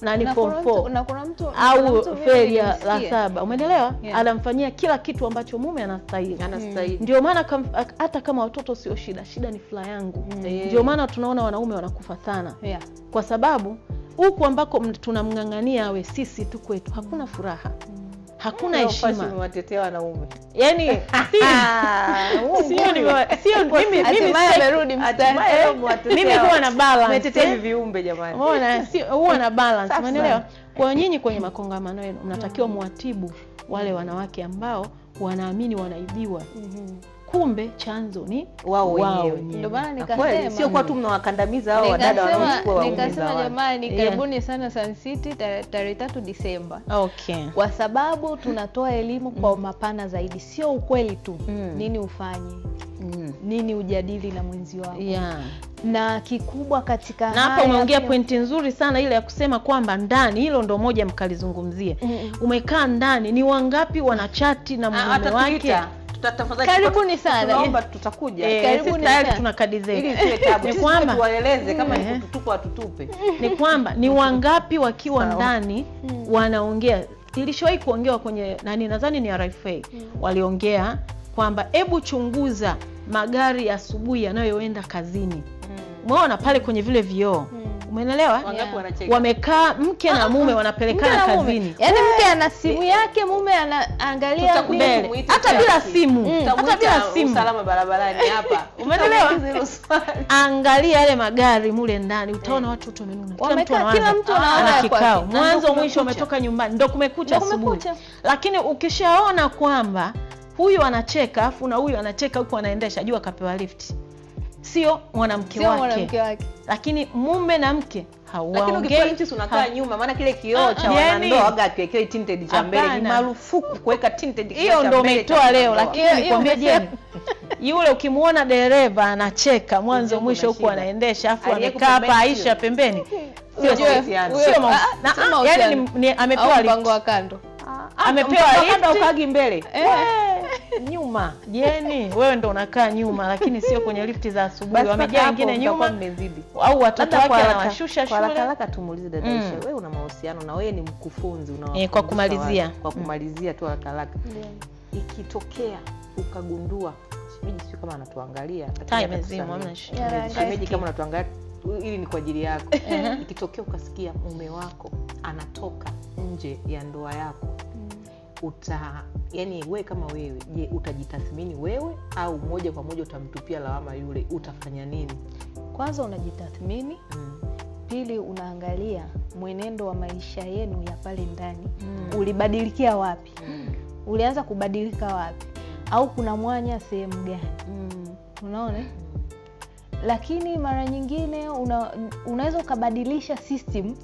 na ni Na form 4 na kuna mtu- au feria feri la saba. Umeelewa? Yeah. anamfanyia kila kitu ambacho mume anastahili. Anastahili. Ndio maana hata kama watoto sio shida shida ni furaha yangu. Mm. ndio maana tunaona wanaume wanakufa sana. Yeah. kwa sababu huku ambako tunamng'ang'ania awe sisi tu kwetu hakuna furaha hakuna heshima. yani <laughs> <laughs> sio mimi huwa na balance huwa na balance, umeelewa? Kwa nyinyi kwenye makongamano yenu mnatakiwa mwatibu wale wanawake ambao wanaamini wanaibiwa, kumbe chanzo ni wao wenyewe. Ndio maana nikasema sio kwa tu mnawakandamiza hao wadada wanaochukua waume nikasema jamani, karibuni Yeah. sana Sun City tarehe tatu Disemba Okay. kwa sababu tunatoa elimu kwa mapana zaidi, sio ukweli tu Mm. nini ufanye Mm. nini ujadili na mwenzi wako Yeah. na kikubwa katika Na hapa umeongea pointi nzuri sana ile ya kusema kwamba ndani, hilo ndo moja mkalizungumzie. Mm. Umekaa ndani, ni wangapi wanachati na mume wake? Watatuita. Tafadhali, sana. tunaomba tutakuja. Eh, tayari tuna kadi kama ni Eh. kututupa ni kwamba ni wangapi wakiwa ndani wanaongea? Ilishawahi kuongewa kwenye nani nadhani ni RFA waliongea kwamba hebu chunguza magari ya asubuhi yanayoenda kazini. Umeona pale kwenye vile vioo umeelewa? Yeah. wamekaa mke na mume Mke wanapelekana na mume. kazini. Yaani mke ana simu yake mume anaangalia mbele hata bila simu. Hata bila simu. usalama barabarani hapa. <laughs> Umeelewa? Angalia yale magari mule ndani. Utaona watu wote wamenuna kila mtu anaona "Ah, kikao. Mwanzo mwisho wametoka umetoka nyumbani. Ndo kumekucha asubuhi. Lakini ukishaona kwamba huyu anacheka afu na huyu anacheka huku anaendesha jua kapewa lift sio mwanamke wake. mwanamke wake. Lakini mume na mke unakaa ha- nyuma maana kile Ah, kioo cha wanandoa waga akiwekewi tinted cha mbele ni marufuku kuweka tinted hiyo cha ndo umeitoa leo lakini umesema. jeni yule ukimwona dereva anacheka mwanzo mwisho huku anaendesha afu amekaa hapa Aisha pembeni. Sio mahusiano. ah, ah, amepewa lift. mpango wa kando amepewa kanda ukagi mbele. We, nyuma. Jeni wewe ndo unakaa nyuma lakini sio kwenye lifti za asubuhi. Wamejaa wengine nyuma? mmezidi. Au watoto wake anawashusha kwa haraka shule? haraka tumuulize dada Mm. Aisha, wewe una mahusiano na wewe ni mkufunzi una e, kwa kumalizia. watu. kwa kumalizia tu haraka haraka. Ikitokea ukagundua shemeji sio kama anatuangalia time imezimwa hamna shida. Shemeji, kama unatuangalia ili ni kwa ajili yako. Ikitokea ukasikia mume wako anatoka nje ya ndoa yako uta yani wewe kama wewe je utajitathmini wewe au moja kwa moja utamtupia lawama yule utafanya nini? Kwanza unajitathmini. Mm. pili unaangalia mwenendo wa maisha yenu ya pale ndani. Mm. ulibadilikia wapi? Mm. ulianza kubadilika wapi? Au kuna mwanya sehemu gani? Mm. unaona lakini mara nyingine una, unaweza ukabadilisha system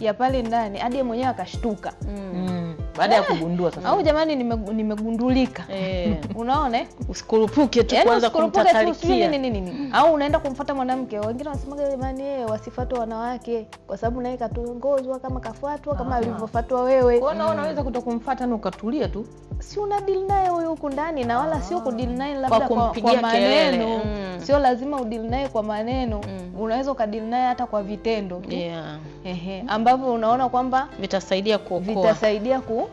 ya pale ndani hadi mwenyewe akashtuka. Mm. baada ya kugundua sasa. au jamani nime- nimegundulika. Eh, <laughs> unaona? Eh? usikurupuke tu kwanza kuanza usikurupuke kumtatalikia nini nini nini. au unaenda kumfuata mwanamke wengine wanasemaga jamani yeye wasifuatwe wanawake kwa sababu naye katongozwa kama kafuatwa kama alivyofuatwa wewe. Kwa hiyo unaweza kuto kumfuata na ukatulia tu si una deal naye huyu huku ndani na wala sio kudili naye labda kwa, kwa maneno. Mm. sio lazima udili naye kwa maneno. Unaweza ukadili naye hata kwa vitendo tu. Yeah. Ehe, ambavyo unaona kwamba vitasaidia kuokoa. vitasaidia ku,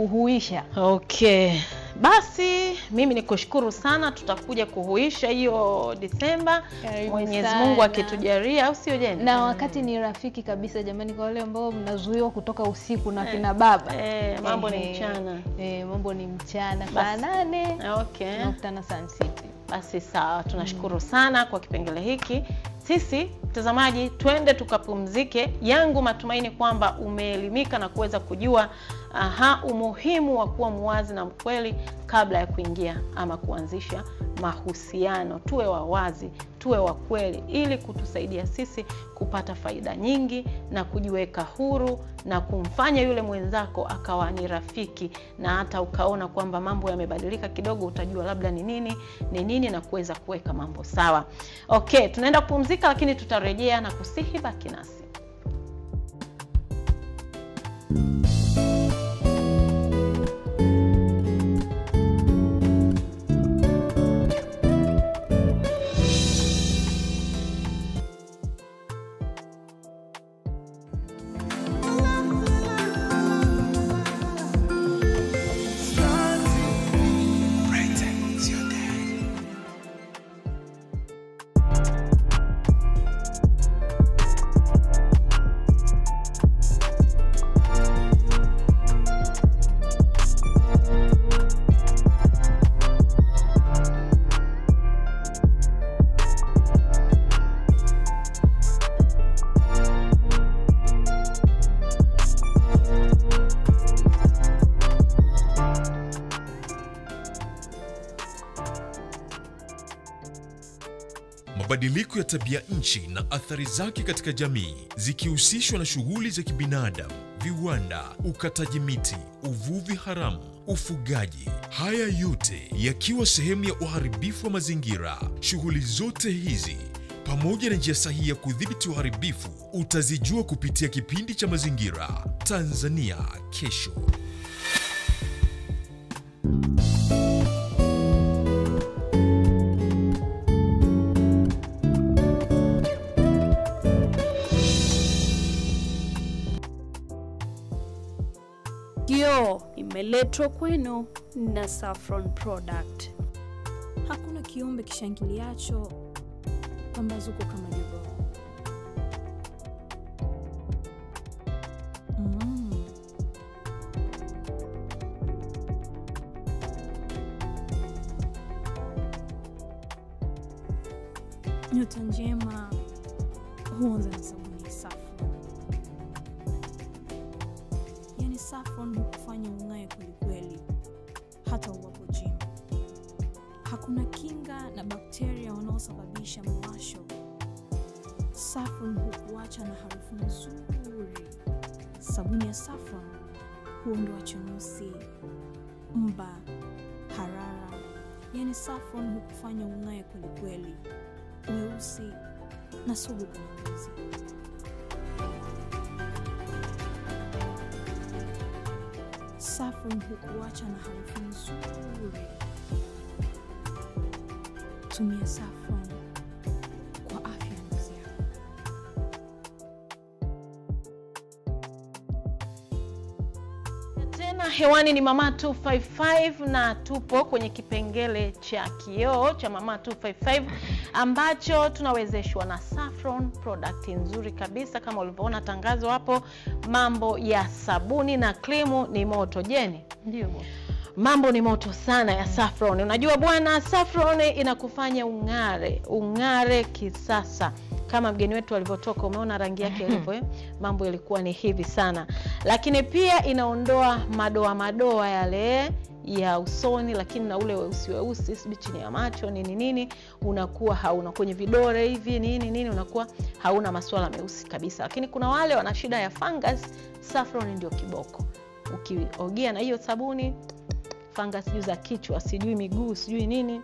kuhuisha. Okay. Basi mimi ni kushukuru sana tutakuja kuhuisha hiyo disemba mwenyezi mungu akitujalia au sio jeni na wakati ni rafiki kabisa jamani kwa wale ambao mnazuiwa kutoka usiku na kina baba. eh, mambo ni Ehe, mchana. eh, mambo ni mchana. Saa nane okay. tunakutana Sun City basi sawa tunashukuru sana kwa kipengele hiki sisi mtazamaji twende tukapumzike. Yangu matumaini kwamba umeelimika na kuweza kujua aha, umuhimu wa kuwa muwazi na mkweli kabla ya kuingia ama kuanzisha mahusiano. Tuwe wawazi tuwe wa kweli ili kutusaidia sisi kupata faida nyingi na kujiweka huru na kumfanya yule mwenzako akawa ni rafiki. Na hata ukaona kwamba mambo yamebadilika kidogo utajua labda ni nini ni nini na kuweza kuweka mambo sawa. Okay tunaenda kupumzika lakini tutarejea na kusihi baki nasi mabadiliko ya tabia nchi na athari zake katika jamii zikihusishwa na shughuli za kibinadamu, viwanda, ukataji miti, uvuvi haramu, ufugaji. Haya yote yakiwa sehemu ya uharibifu wa mazingira. Shughuli zote hizi pamoja na njia sahihi ya kudhibiti uharibifu utazijua kupitia kipindi cha Mazingira Tanzania Kesho. Kioo imeletwa kwenu na Saffron Product. Hakuna kiumbe kishangiliacho pambazuko kama jogoo. Nzuri. Tumia Saffron kwa afya yako. Tena hewani ni Mama 255 na tupo kwenye kipengele cha kioo cha Mama 255 ambacho tunawezeshwa na Saffron product nzuri kabisa kama ulivyoona tangazo hapo. Mambo ya sabuni na krimu ni moto. Jeni, Ndio. Mambo ni moto sana ya Saffron. Unajua bwana, Saffron inakufanya ung'are, ung'are kisasa kama mgeni wetu alivyotoka, umeona rangi yake ilivyo eh? Mambo yalikuwa ni hivi sana, lakini pia inaondoa madoa madoa yale ya usoni, lakini na ule weusi weusi, sibi chini ya macho nini nini, unakuwa hauna kwenye vidore hivi nini nini, unakuwa hauna maswala meusi kabisa. Lakini kuna wale wana shida ya fungus, Saffron ndio kiboko. Ukiogea na hiyo sabuni fungus sijui za kichwa sijui miguu sijui nini.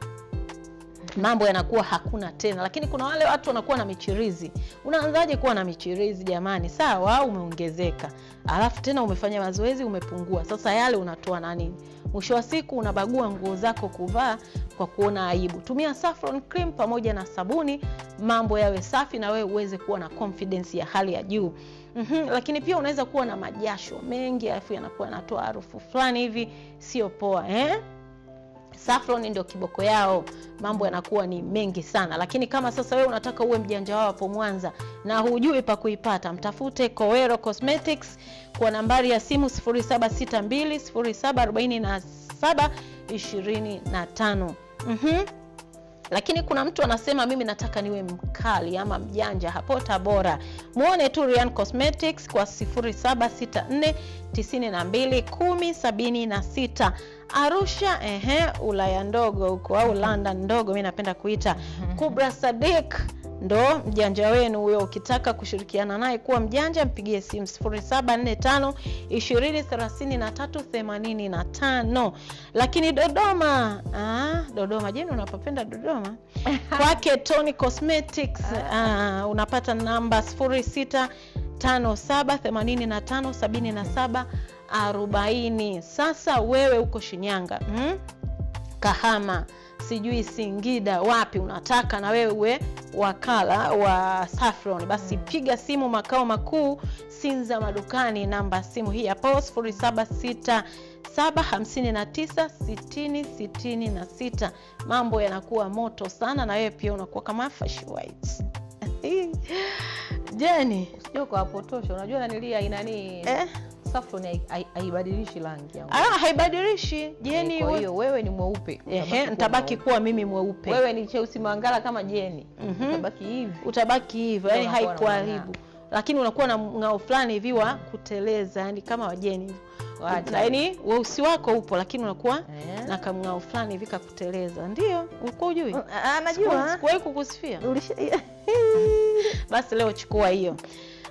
Mambo yanakuwa hakuna tena. Lakini kuna wale watu wanakuwa na michirizi. Unaanzaje kuwa na michirizi jamani? Sawa umeongezeka. Alafu tena umefanya mazoezi umepungua. Sasa yale unatoa na nini? Mwisho wa siku unabagua nguo zako kuvaa kwa kuona aibu. Tumia saffron cream pamoja na sabuni. Mambo yawe safi na wewe uweze kuwa na confidence ya hali ya juu mm-hmm. lakini pia unaweza kuwa na majasho mengi alafu yanakuwa yanatoa harufu fulani hivi sio poa eh? Saffron ndio kiboko yao, mambo yanakuwa ni mengi sana. Lakini kama sasa wewe unataka uwe mjanja wao hapo Mwanza na hujui pa kuipata, mtafute Kowero Cosmetics kwa nambari ya simu 0762074725. Mhm. Lakini kuna mtu anasema mimi nataka niwe mkali ama mjanja hapo Tabora. mwone tu Ryan Cosmetics kwa 0764 92 1076. Arusha, ehe, Ulaya ndogo huko au London ndogo, mi napenda kuita Kubra Sadik ndo mjanja wenu huyo. Ukitaka kushirikiana naye kuwa mjanja, mpigie simu 0745 20 33 85. Lakini Dodoma, ah, Dodoma, je, unapopenda Dodoma <laughs> kwake Tony Cosmetics ah, unapata namba 06 57 85 77 40. Sasa wewe uko Shinyanga mm? Kahama sijui Singida wapi unataka na wewe uwe wakala wa Saffron, basi piga simu makao makuu Sinza madukani, namba simu hii hapo 0767 59 60 66. Mambo yanakuwa moto sana na wewe pia unakuwa kama Fash White. <laughs> Jeni Sio kwa potosha. Unajua nanilia inani eh? Saffron haibadilishi rangi yangu. Ah, haibadilishi Jeni, Kwa we- hiyo wewe ni mweupe. ehe, nitabaki kuwa mimi mweupe. Wewe ni cheusi mangala kama Jeni. Mhm. Utabaki hivi. utabaki hivyo yani haikuharibu lakini unakuwa na mng'ao fulani hivi wa kuteleza yani kama wajeni hivyo. Yaani weusi wako upo lakini unakuwa yeah. na kamng'ao fulani hivi kakuteleza ndio ulikuwa ujui Anajua. najua sikuwahi kukusifia <laughs> basi leo chukua hiyo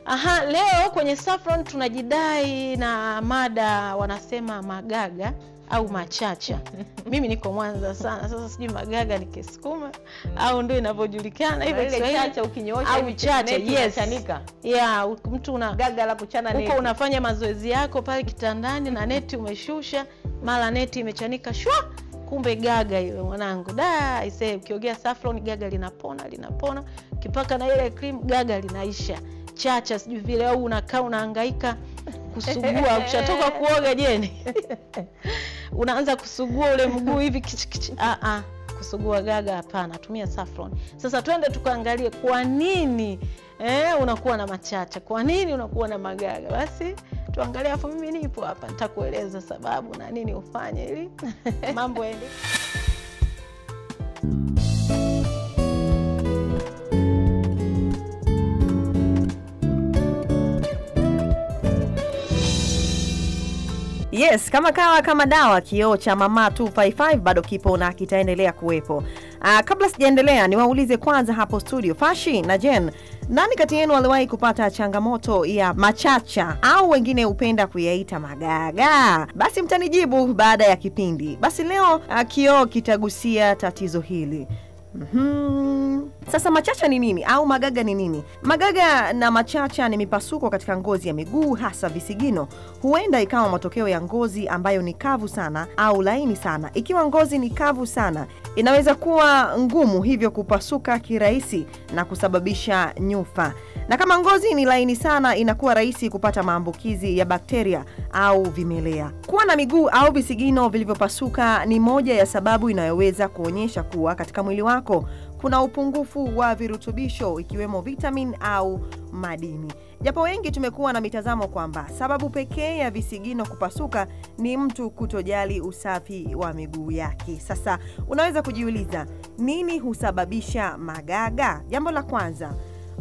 aha leo kwenye saffron tunajidai na mada wanasema magaga au machacha <laughs> mimi niko mwanza sana sasa sijui magaga ni kisukuma au ndio inavyojulikana hivyo Kiswahili. chacha ukinyoosha au chacha yes Chanika. yeah mtu una gaga la kuchana neti. uko unafanya mazoezi yako pale kitandani na neti umeshusha mara neti imechanika shwa kumbe gaga ile mwanangu da ise ukiogea saffron gaga linapona linapona kipaka na ile cream gaga linaisha chacha sijui vile au unakaa unahangaika kusugua. <laughs> Ukishatoka kuoga jeni. <laughs> Unaanza kusugua ule mguu hivi kichikichi ah, ah. kusugua gaga hapana tumia saffron. Sasa twende tukaangalie kwa nini eh, unakuwa na machacha kwa nini unakuwa na magaga. Basi tuangalie afu mimi nipo hapa nitakueleza sababu na nini ufanye ili <laughs> mambo yaende Yes, kama kawa kama dawa, kioo cha Mama 255 bado kipo na kitaendelea kuwepo. Uh, kabla sijaendelea niwaulize kwanza hapo studio, Fashi na Jen, nani kati yenu aliwahi kupata changamoto ya machacha au wengine hupenda kuyaita magaga? Basi mtanijibu baada ya kipindi. Basi leo uh, kioo kitagusia tatizo hili. Mhm. Sasa machacha ni nini au magaga ni nini? Magaga na machacha ni mipasuko katika ngozi ya miguu, hasa visigino. Huenda ikawa matokeo ya ngozi ambayo ni kavu sana au laini sana. Ikiwa ngozi ni kavu sana, inaweza kuwa ngumu, hivyo kupasuka kirahisi na kusababisha nyufa. Na kama ngozi ni laini sana, inakuwa rahisi kupata maambukizi ya bakteria au vimelea. Kuwa na miguu au visigino vilivyopasuka ni moja ya sababu inayoweza kuonyesha kuwa katika mwili wako kuna upungufu wa virutubisho ikiwemo vitamin au madini. Japo wengi tumekuwa na mitazamo kwamba sababu pekee ya visigino kupasuka ni mtu kutojali usafi wa miguu yake. Sasa unaweza kujiuliza nini husababisha magaga? Jambo la kwanza,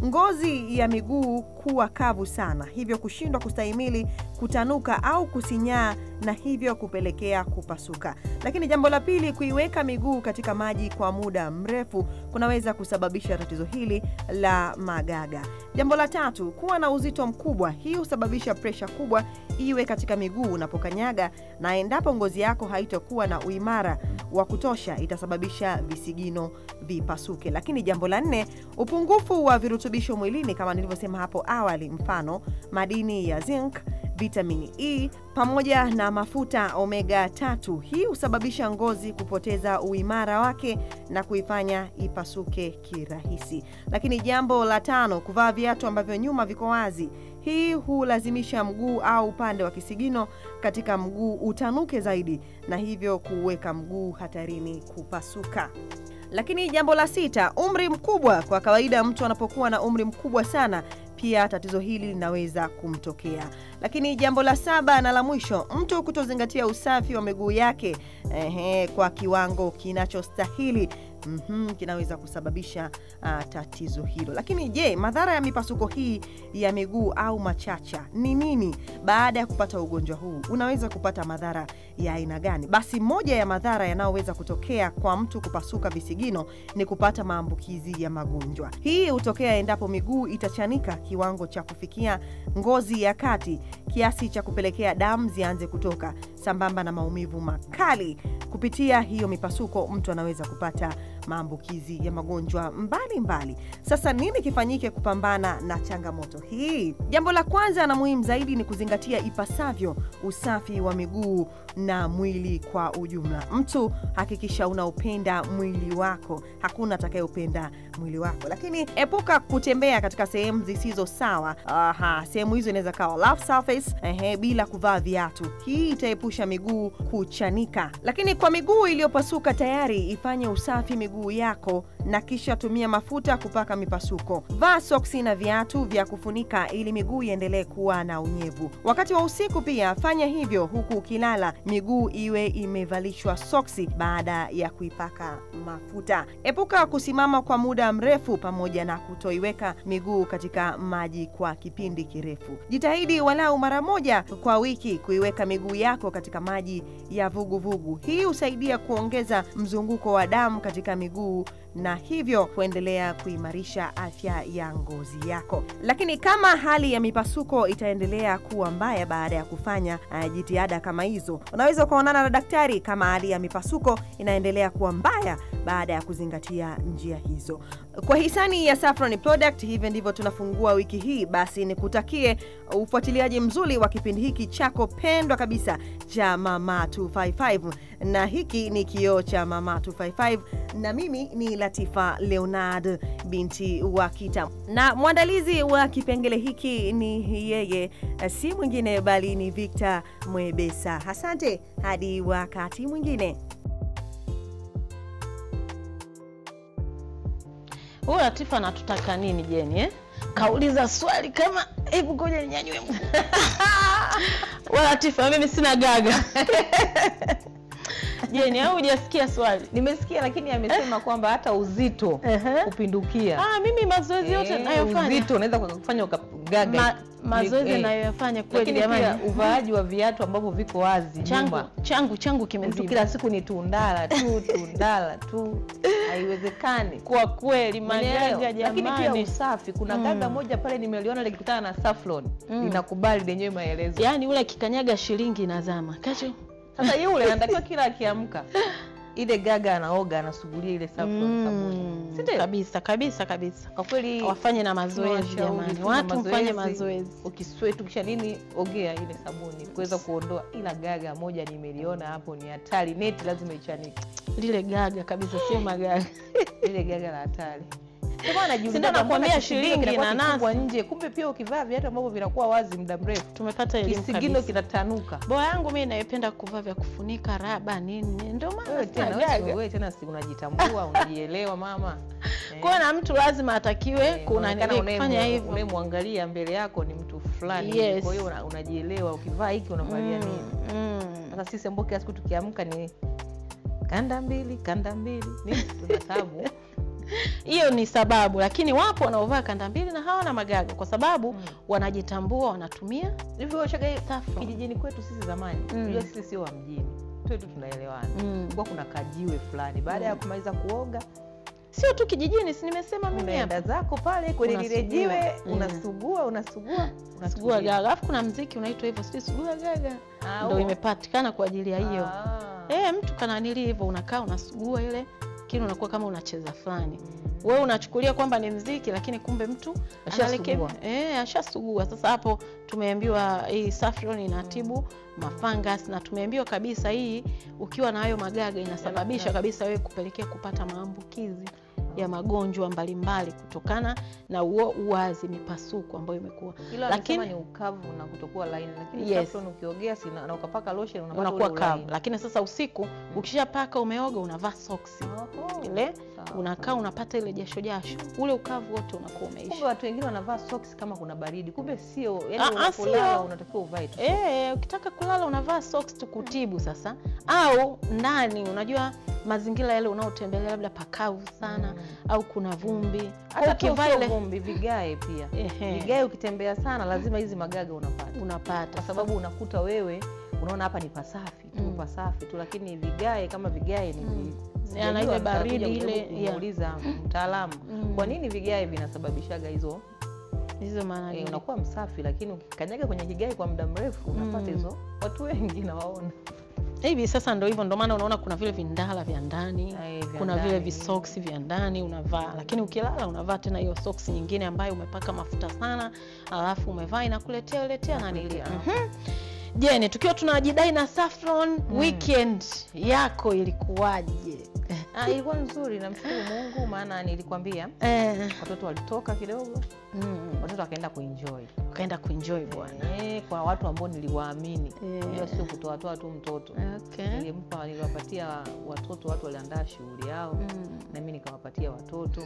ngozi ya miguu kuwa kavu sana, hivyo kushindwa kustahimili kutanuka au kusinyaa na hivyo kupelekea kupasuka. Lakini jambo la pili, kuiweka miguu katika maji kwa muda mrefu kunaweza kusababisha tatizo hili la magaga. Jambo la tatu, kuwa na uzito mkubwa. Hii husababisha presha kubwa iwe katika miguu unapokanyaga, na endapo ngozi yako haitokuwa na uimara wa kutosha, itasababisha visigino vipasuke. Lakini jambo la nne, upungufu wa virutubisho mwilini kama nilivyosema hapo awali, mfano madini ya zinc vitamini E pamoja na mafuta omega tatu. Hii husababisha ngozi kupoteza uimara wake na kuifanya ipasuke kirahisi. Lakini jambo la tano, kuvaa viatu ambavyo nyuma viko wazi. Hii hulazimisha mguu au upande wa kisigino katika mguu utanuke zaidi na hivyo kuweka mguu hatarini kupasuka. Lakini jambo la sita, umri mkubwa. Kwa kawaida mtu anapokuwa na umri mkubwa sana pia tatizo hili linaweza kumtokea. Lakini jambo la saba na la mwisho, mtu kutozingatia usafi wa miguu yake ehe, kwa kiwango kinachostahili mm kinaweza kusababisha uh, tatizo hilo. Lakini je, madhara ya mipasuko hii ya miguu au machacha ni nini? Baada ya kupata ugonjwa huu unaweza kupata madhara ya aina gani? Basi moja ya madhara yanayoweza kutokea kwa mtu kupasuka visigino ni kupata maambukizi ya magonjwa. Hii hutokea endapo miguu itachanika kiwango cha kufikia ngozi ya kati kiasi cha kupelekea damu zianze kutoka sambamba na maumivu makali. Kupitia hiyo mipasuko, mtu anaweza kupata maambukizi ya magonjwa mbalimbali mbali. Sasa nini kifanyike kupambana na changamoto hii? Jambo la kwanza na muhimu zaidi ni kuzingatia ipasavyo usafi wa miguu na mwili kwa ujumla. Mtu hakikisha unaupenda mwili wako, hakuna atakayopenda mwili wako, lakini epuka kutembea katika sehemu zisizo sawa. Aha, sehemu hizo inaweza kawa rough surface, ehe, bila kuvaa viatu. Hii itaepusha miguu kuchanika. Lakini kwa miguu iliyopasuka tayari, ifanye usafi miguu yako na kisha tumia mafuta kupaka mipasuko. Vaa soksi na viatu vya kufunika ili miguu iendelee kuwa na unyevu. Wakati wa usiku pia fanya hivyo, huku ukilala miguu iwe imevalishwa soksi baada ya kuipaka mafuta. Epuka kusimama kwa muda mrefu pamoja na kutoiweka miguu katika maji kwa kipindi kirefu. Jitahidi walau mara moja kwa wiki kuiweka miguu yako katika maji ya vuguvugu vugu. Hii husaidia kuongeza mzunguko wa damu katika miguu na hivyo kuendelea kuimarisha afya ya ngozi yako. Lakini kama hali ya mipasuko itaendelea kuwa mbaya baada ya kufanya uh, jitihada kama hizo, unaweza ukaonana na daktari kama hali ya mipasuko inaendelea kuwa mbaya baada ya kuzingatia njia hizo. Kwa hisani ya Saffron Product, hivyo ndivyo tunafungua wiki hii. Basi nikutakie ufuatiliaji mzuri wa kipindi hiki chako pendwa kabisa cha Mama 255 na hiki ni kioo cha Mama 255 na mimi ni Latifa Leonard binti wa Kita, na mwandalizi wa kipengele hiki ni yeye, si mwingine bali ni Victor Mwebesa. Asante, hadi wakati mwingine. Huyu Latifa anatutaka nini Jeni eh? Kauliza swali kama hebu ngoja ninyanyue <laughs> Latifa, mimi sina gaga. <laughs> Jeni, au hujasikia swali? nimesikia lakini amesema kwamba hata uzito Ehe. kupindukia. Ah, mimi mazoezi yote Eh, nayofanya. uzito unaweza kufanya ukagaga ma, mazoezi Eh, nayoyafanya kweli jamani, uvaaji wa viatu ambavyo viko wazi changu nyuma changu changu kimeziba kila siku ni tundala tu <laughs> tundala tu. Haiwezekani. Kwa kweli, magaga jamani. lakini pia usafi. Kuna gaga moja pale nimeliona likikutana na saffron. Mm. linakubali lenyewe maelezo. Yaani ule kikanyaga shilingi inazama. Kacho sasa yule anatakiwa kila akiamka ile gaga anaoga anasugulia ile saffron sabuni. Mm, kabisa kabisa kabisa, kwa kweli wafanye na mazoezi jamani, watu mfanye mazoezi. ukiswetu kisha nini ogea ile sabuni. Kuweza kuondoa ila gaga moja nimeliona hapo ni hatari. Neti lazima ichanike Lile gaga kabisa, sio magaga. ile gaga la hatari Mbona nakwambia shilingi na nasi. nje kumbe pia ukivaa viatu ambavyo vinakuwa wazi muda mrefu Tumepata elimu kisigino kinatanuka Boa yangu mimi naipenda kuvaa vya kufunika raba nini, ndio maana wewe tena si unajitambua <laughs> unajielewa mama Eh. Kwa na mtu lazima atakiwe Eh, kuna nini kufanya hivyo. unayemwangalia mbele yako ni mtu fulani Yes. kwa hiyo una- unajielewa ukivaa hiki unavalia nini Mm, mm. sasa sisi ambao kila siku tukiamka ni kanda mbili kanda mbili nini tuna tabu <laughs> hiyo ni sababu, lakini wapo wanaovaa kanda mbili na hawana magaga kwa sababu Mm. wanajitambua, wanatumia kijijini kwetu sisi zamani Mm. sisi sio wa mjini twetu tunaelewana Mm. kuwa kuna kajiwe fulani baada ya Mm. kumaliza kuoga Sio tu kijijini, si nimesema mimi unaenda hapa. zako pale kwenye lile jiwe Mm. unasugua unasugua Sugua gaga, alafu kuna mziki unaitwa hivyo, sijui sugua gaga, ndo ndio imepatikana kwa ajili ya hiyo. Ah. Eh, mtu kananili hivyo, unakaa unasugua ile kile, unakuwa kama unacheza fulani. Wewe unachukulia kwamba ni mziki, lakini kumbe mtu Ashasugua. eh, ashasugua. Sasa hapo tumeambiwa hii saffron inatibu mafangas na tumeambiwa kabisa hii ukiwa na hayo magaga inasababisha kabisa wewe kupelekea kupata maambukizi ya magonjwa mbalimbali kutokana na uo uwazi mipasuko ambayo imekuwa Lakini- ni ukavu na kutokuwa laini lakini Yes. ukiogea sina, na ukapaka lotion unapata unakuwa kavu, lakini sasa usiku ukishapaka umeoga unavaa soksi oh. ile. Unakaa unapata ile jasho jasho, ule ukavu wote unakuwa umeisha. kumbe watu wengine wanavaa socks kama kuna baridi. Kumbe sio Ah, yani ah, unapolala unatakiwa uvae tu Eh, ukitaka kulala unavaa socks tu kutibu sasa, au ndani, unajua mazingira yale unaotembelea labda pakavu sana Mm. au kuna vumbi, ukivaa ile vumbi vigae pia. Ehe. vigae ukitembea sana lazima hizi magaga unapata. Unapata. Kwa sababu unakuta wewe unaona hapa ni pasafi tu Mm. pasafi tu lakini vigae kama vigae ni Mm. Vi- ile baridi ile, kumuuliza mtaalamu <clears throat> Mm. kwa nini vigae vinasababishaga hizo hizo maana eh, unakuwa msafi lakini ukikanyaga kwenye kigae kwa muda mrefu unapata Mm. hizo watu wengi nawaona hivi sasa ndo hivyo, ndo maana unaona kuna vile vindala vya ndani Eh, kuna vile visoksi vya ndani unavaa, lakini ukilala unavaa tena hiyo soksi nyingine ambayo umepaka mafuta sana, alafu umevaa inakuletea uletea nanili. mm-hmm. Jeni, tukiwa tunajidai na Saffron, weekend yako ilikuwaje? Ah, ilikuwa nzuri namshukuru mungu maana nilikwambia eh, watoto walitoka kidogo. Mm, watoto wakaenda kuenjoy. Wakaenda kuenjoy bwana. Eh, kwa watu ambao niliwaamini. Eh. hiyo sio kutoatoa tu mtoto. Okay. nilimpa niliwapatia watoto watu waliandaa shughuli yao. Mm. na mimi nikawapatia watoto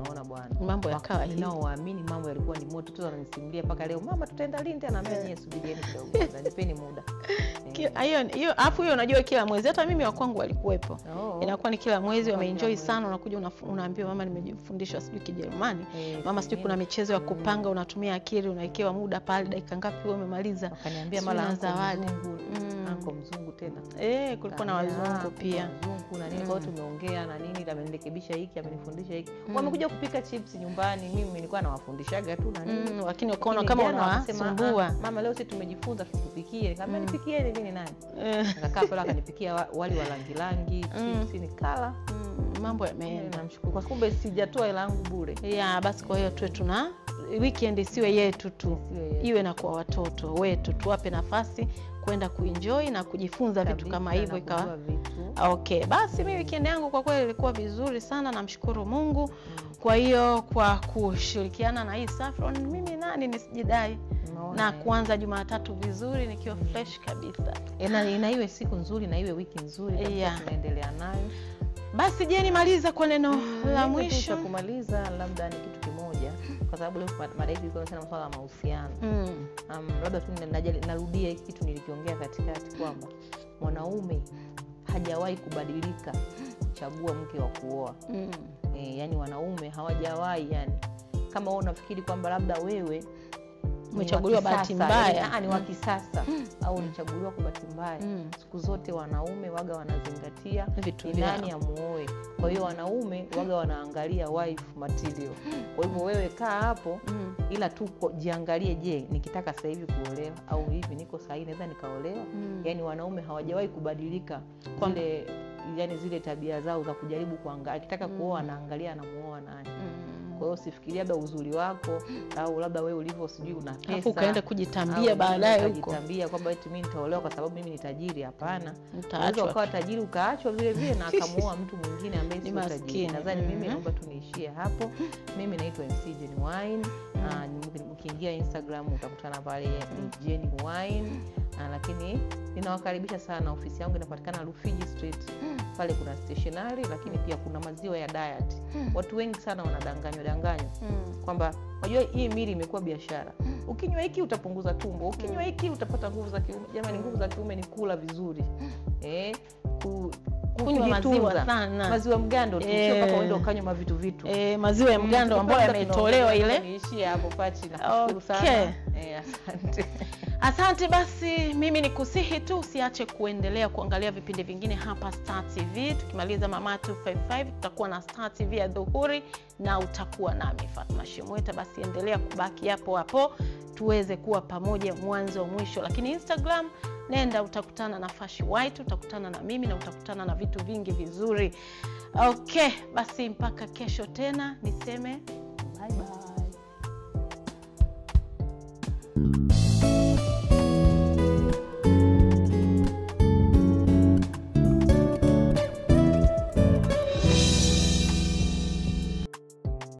unaona bwana. Mambo yakawa ninaowaamini mambo yalikuwa ni moto tu wananisimulia mpaka leo. Mama tutaenda lini tena? Naambia nyie subirieni kidogo. <laughs> Nipeni muda. Hiyo hiyo alafu hiyo unajua kila mwezi hata mimi wakwangu walikuwepo. Oh. inakuwa ni kila mwezi wameenjoi wameenjoy sana unakuja unaambiwa mama nimejifundisha sijui kijerumani. Hey, mama sijui kuna michezo ya kupanga unatumia akili unawekewa muda pale dakika ngapi umemaliza. Anko zawadi. Mm. Anko mzungu tena. Eh kulikuwa na wazungu "Ah, pia. kuna wazungu na nini kwa hiyo tumeongea na nini amenirekebisha hiki amenifundisha hiki. Mm. wamekuja kupika chips nyumbani mimi nilikuwa nawafundishaga tu na nini. Mm, lakini ukaona kama unawasumbua. "Ah, mama leo si tumejifunza tukupikie kama Mm. nipikie ni nini nani? Eh, akakaa pale akanipikia wali wa rangi rangi Mm. chips nikala kala mambo yameenda. Namshukuru. Kwa kumbe sijatoa hela yangu bure. Ya basi kwa hiyo tuwe tuna weekend isiwe yetu tu. Iwe na kwa watoto wetu tuwape nafasi kwenda kuenjoy na kujifunza vitu kama hivyo ikawa okay basi mi weekend yangu kwa kweli ilikuwa vizuri sana namshukuru mungu. Kwa hiyo kwa kushirikiana na hii Saffron mimi nani nisijidai na eh? kuanza jumatatu vizuri nikiwa fresh kabisa. E, na na iwe siku nzuri na iwe wiki nzuri Yeah. tunaendelea nayo. Basi Je, nimaliza kwa neno la Mimi mwisho? kumaliza labda ni kitu kimoja kwa sababu leo ma- mada hii ilikuwa sana masuala ya mahusiano mm. um, labda tu narudia hiki kitu nilikiongea katikati kwamba mwanaume hajawahi kubadilika kuchagua mke wa kuoa Mm. e, yani wanaume hawajawahi yani kama wewe unafikiri kwamba labda wewe Umechaguliwa bahati mbaya. ah, ni wa Mm. kisasa au ulichaguliwa kwa bahati mbaya Mm. siku zote wanaume waga wanazingatia vitu ni nani amuoe kwa hiyo wanaume waga wanaangalia wife material kwa hivyo wewe kaa hapo Mm. ila tu jiangalie je nikitaka sasa hivi kuolewa au hivi niko sahihi naweza nikaolewa Mm. Yani wanaume hawajawahi kubadilika kwa... zile yani zile tabia zao za kujaribu kuangalia akitaka Mm. kuoa anaangalia anamuoa nani Mm. Kwa hiyo usifikiria labda uzuri wako au labda wewe ulivyo sijui una alafu pesa ukaenda au kujitambia baadaye huko. Kujitambia kwamba eti mimi nitaolewa kwa sababu mimi ni tajiri hapana. Unaweza utaachwa ukawa tajiri ukaachwa vile vile na <laughs> akamuoa mtu mwingine ambaye si tajiri. nadhani mimi Mhm. naomba tuniishie hapo. Mimi naitwa mc Jenny Ah, ukiingia instagram utakutana pale jeni win wine. Uh, lakini ninawakaribisha sana. Ofisi yangu inapatikana Rufiji street. Pale kuna stationary lakini pia kuna maziwa ya diet. Watu wengi sana wanadanganywa danganywa. Mm. kwamba unajua hii mili imekuwa biashara. Ukinywa hiki utapunguza tumbo ukinywa hiki utapata nguvu za kiume. Jamani nguvu za kiume ni kula vizuri. Eh, ku, kunywa maziwa kujitunza. sana. Maziwa mgando mpaka uende ukanywa mavitu vitu. Eh, maziwa ya Mm, mgando ambayo yametolewa ile. niishie hapo pachi nakushukuru Okay. sana. Eh, asante <laughs> asante basi mimi ni kusihi tu usiache kuendelea kuangalia vipindi vingine hapa star tv tukimaliza mama 255 tutakuwa na star tv ya dhuhuri na utakuwa nami fatma shimweta basi endelea kubaki hapo hapo tuweze kuwa pamoja mwanzo wa mwisho. Lakini instagram nenda utakutana na fashi white utakutana na mimi na utakutana na vitu vingi vizuri. Okay basi mpaka kesho tena niseme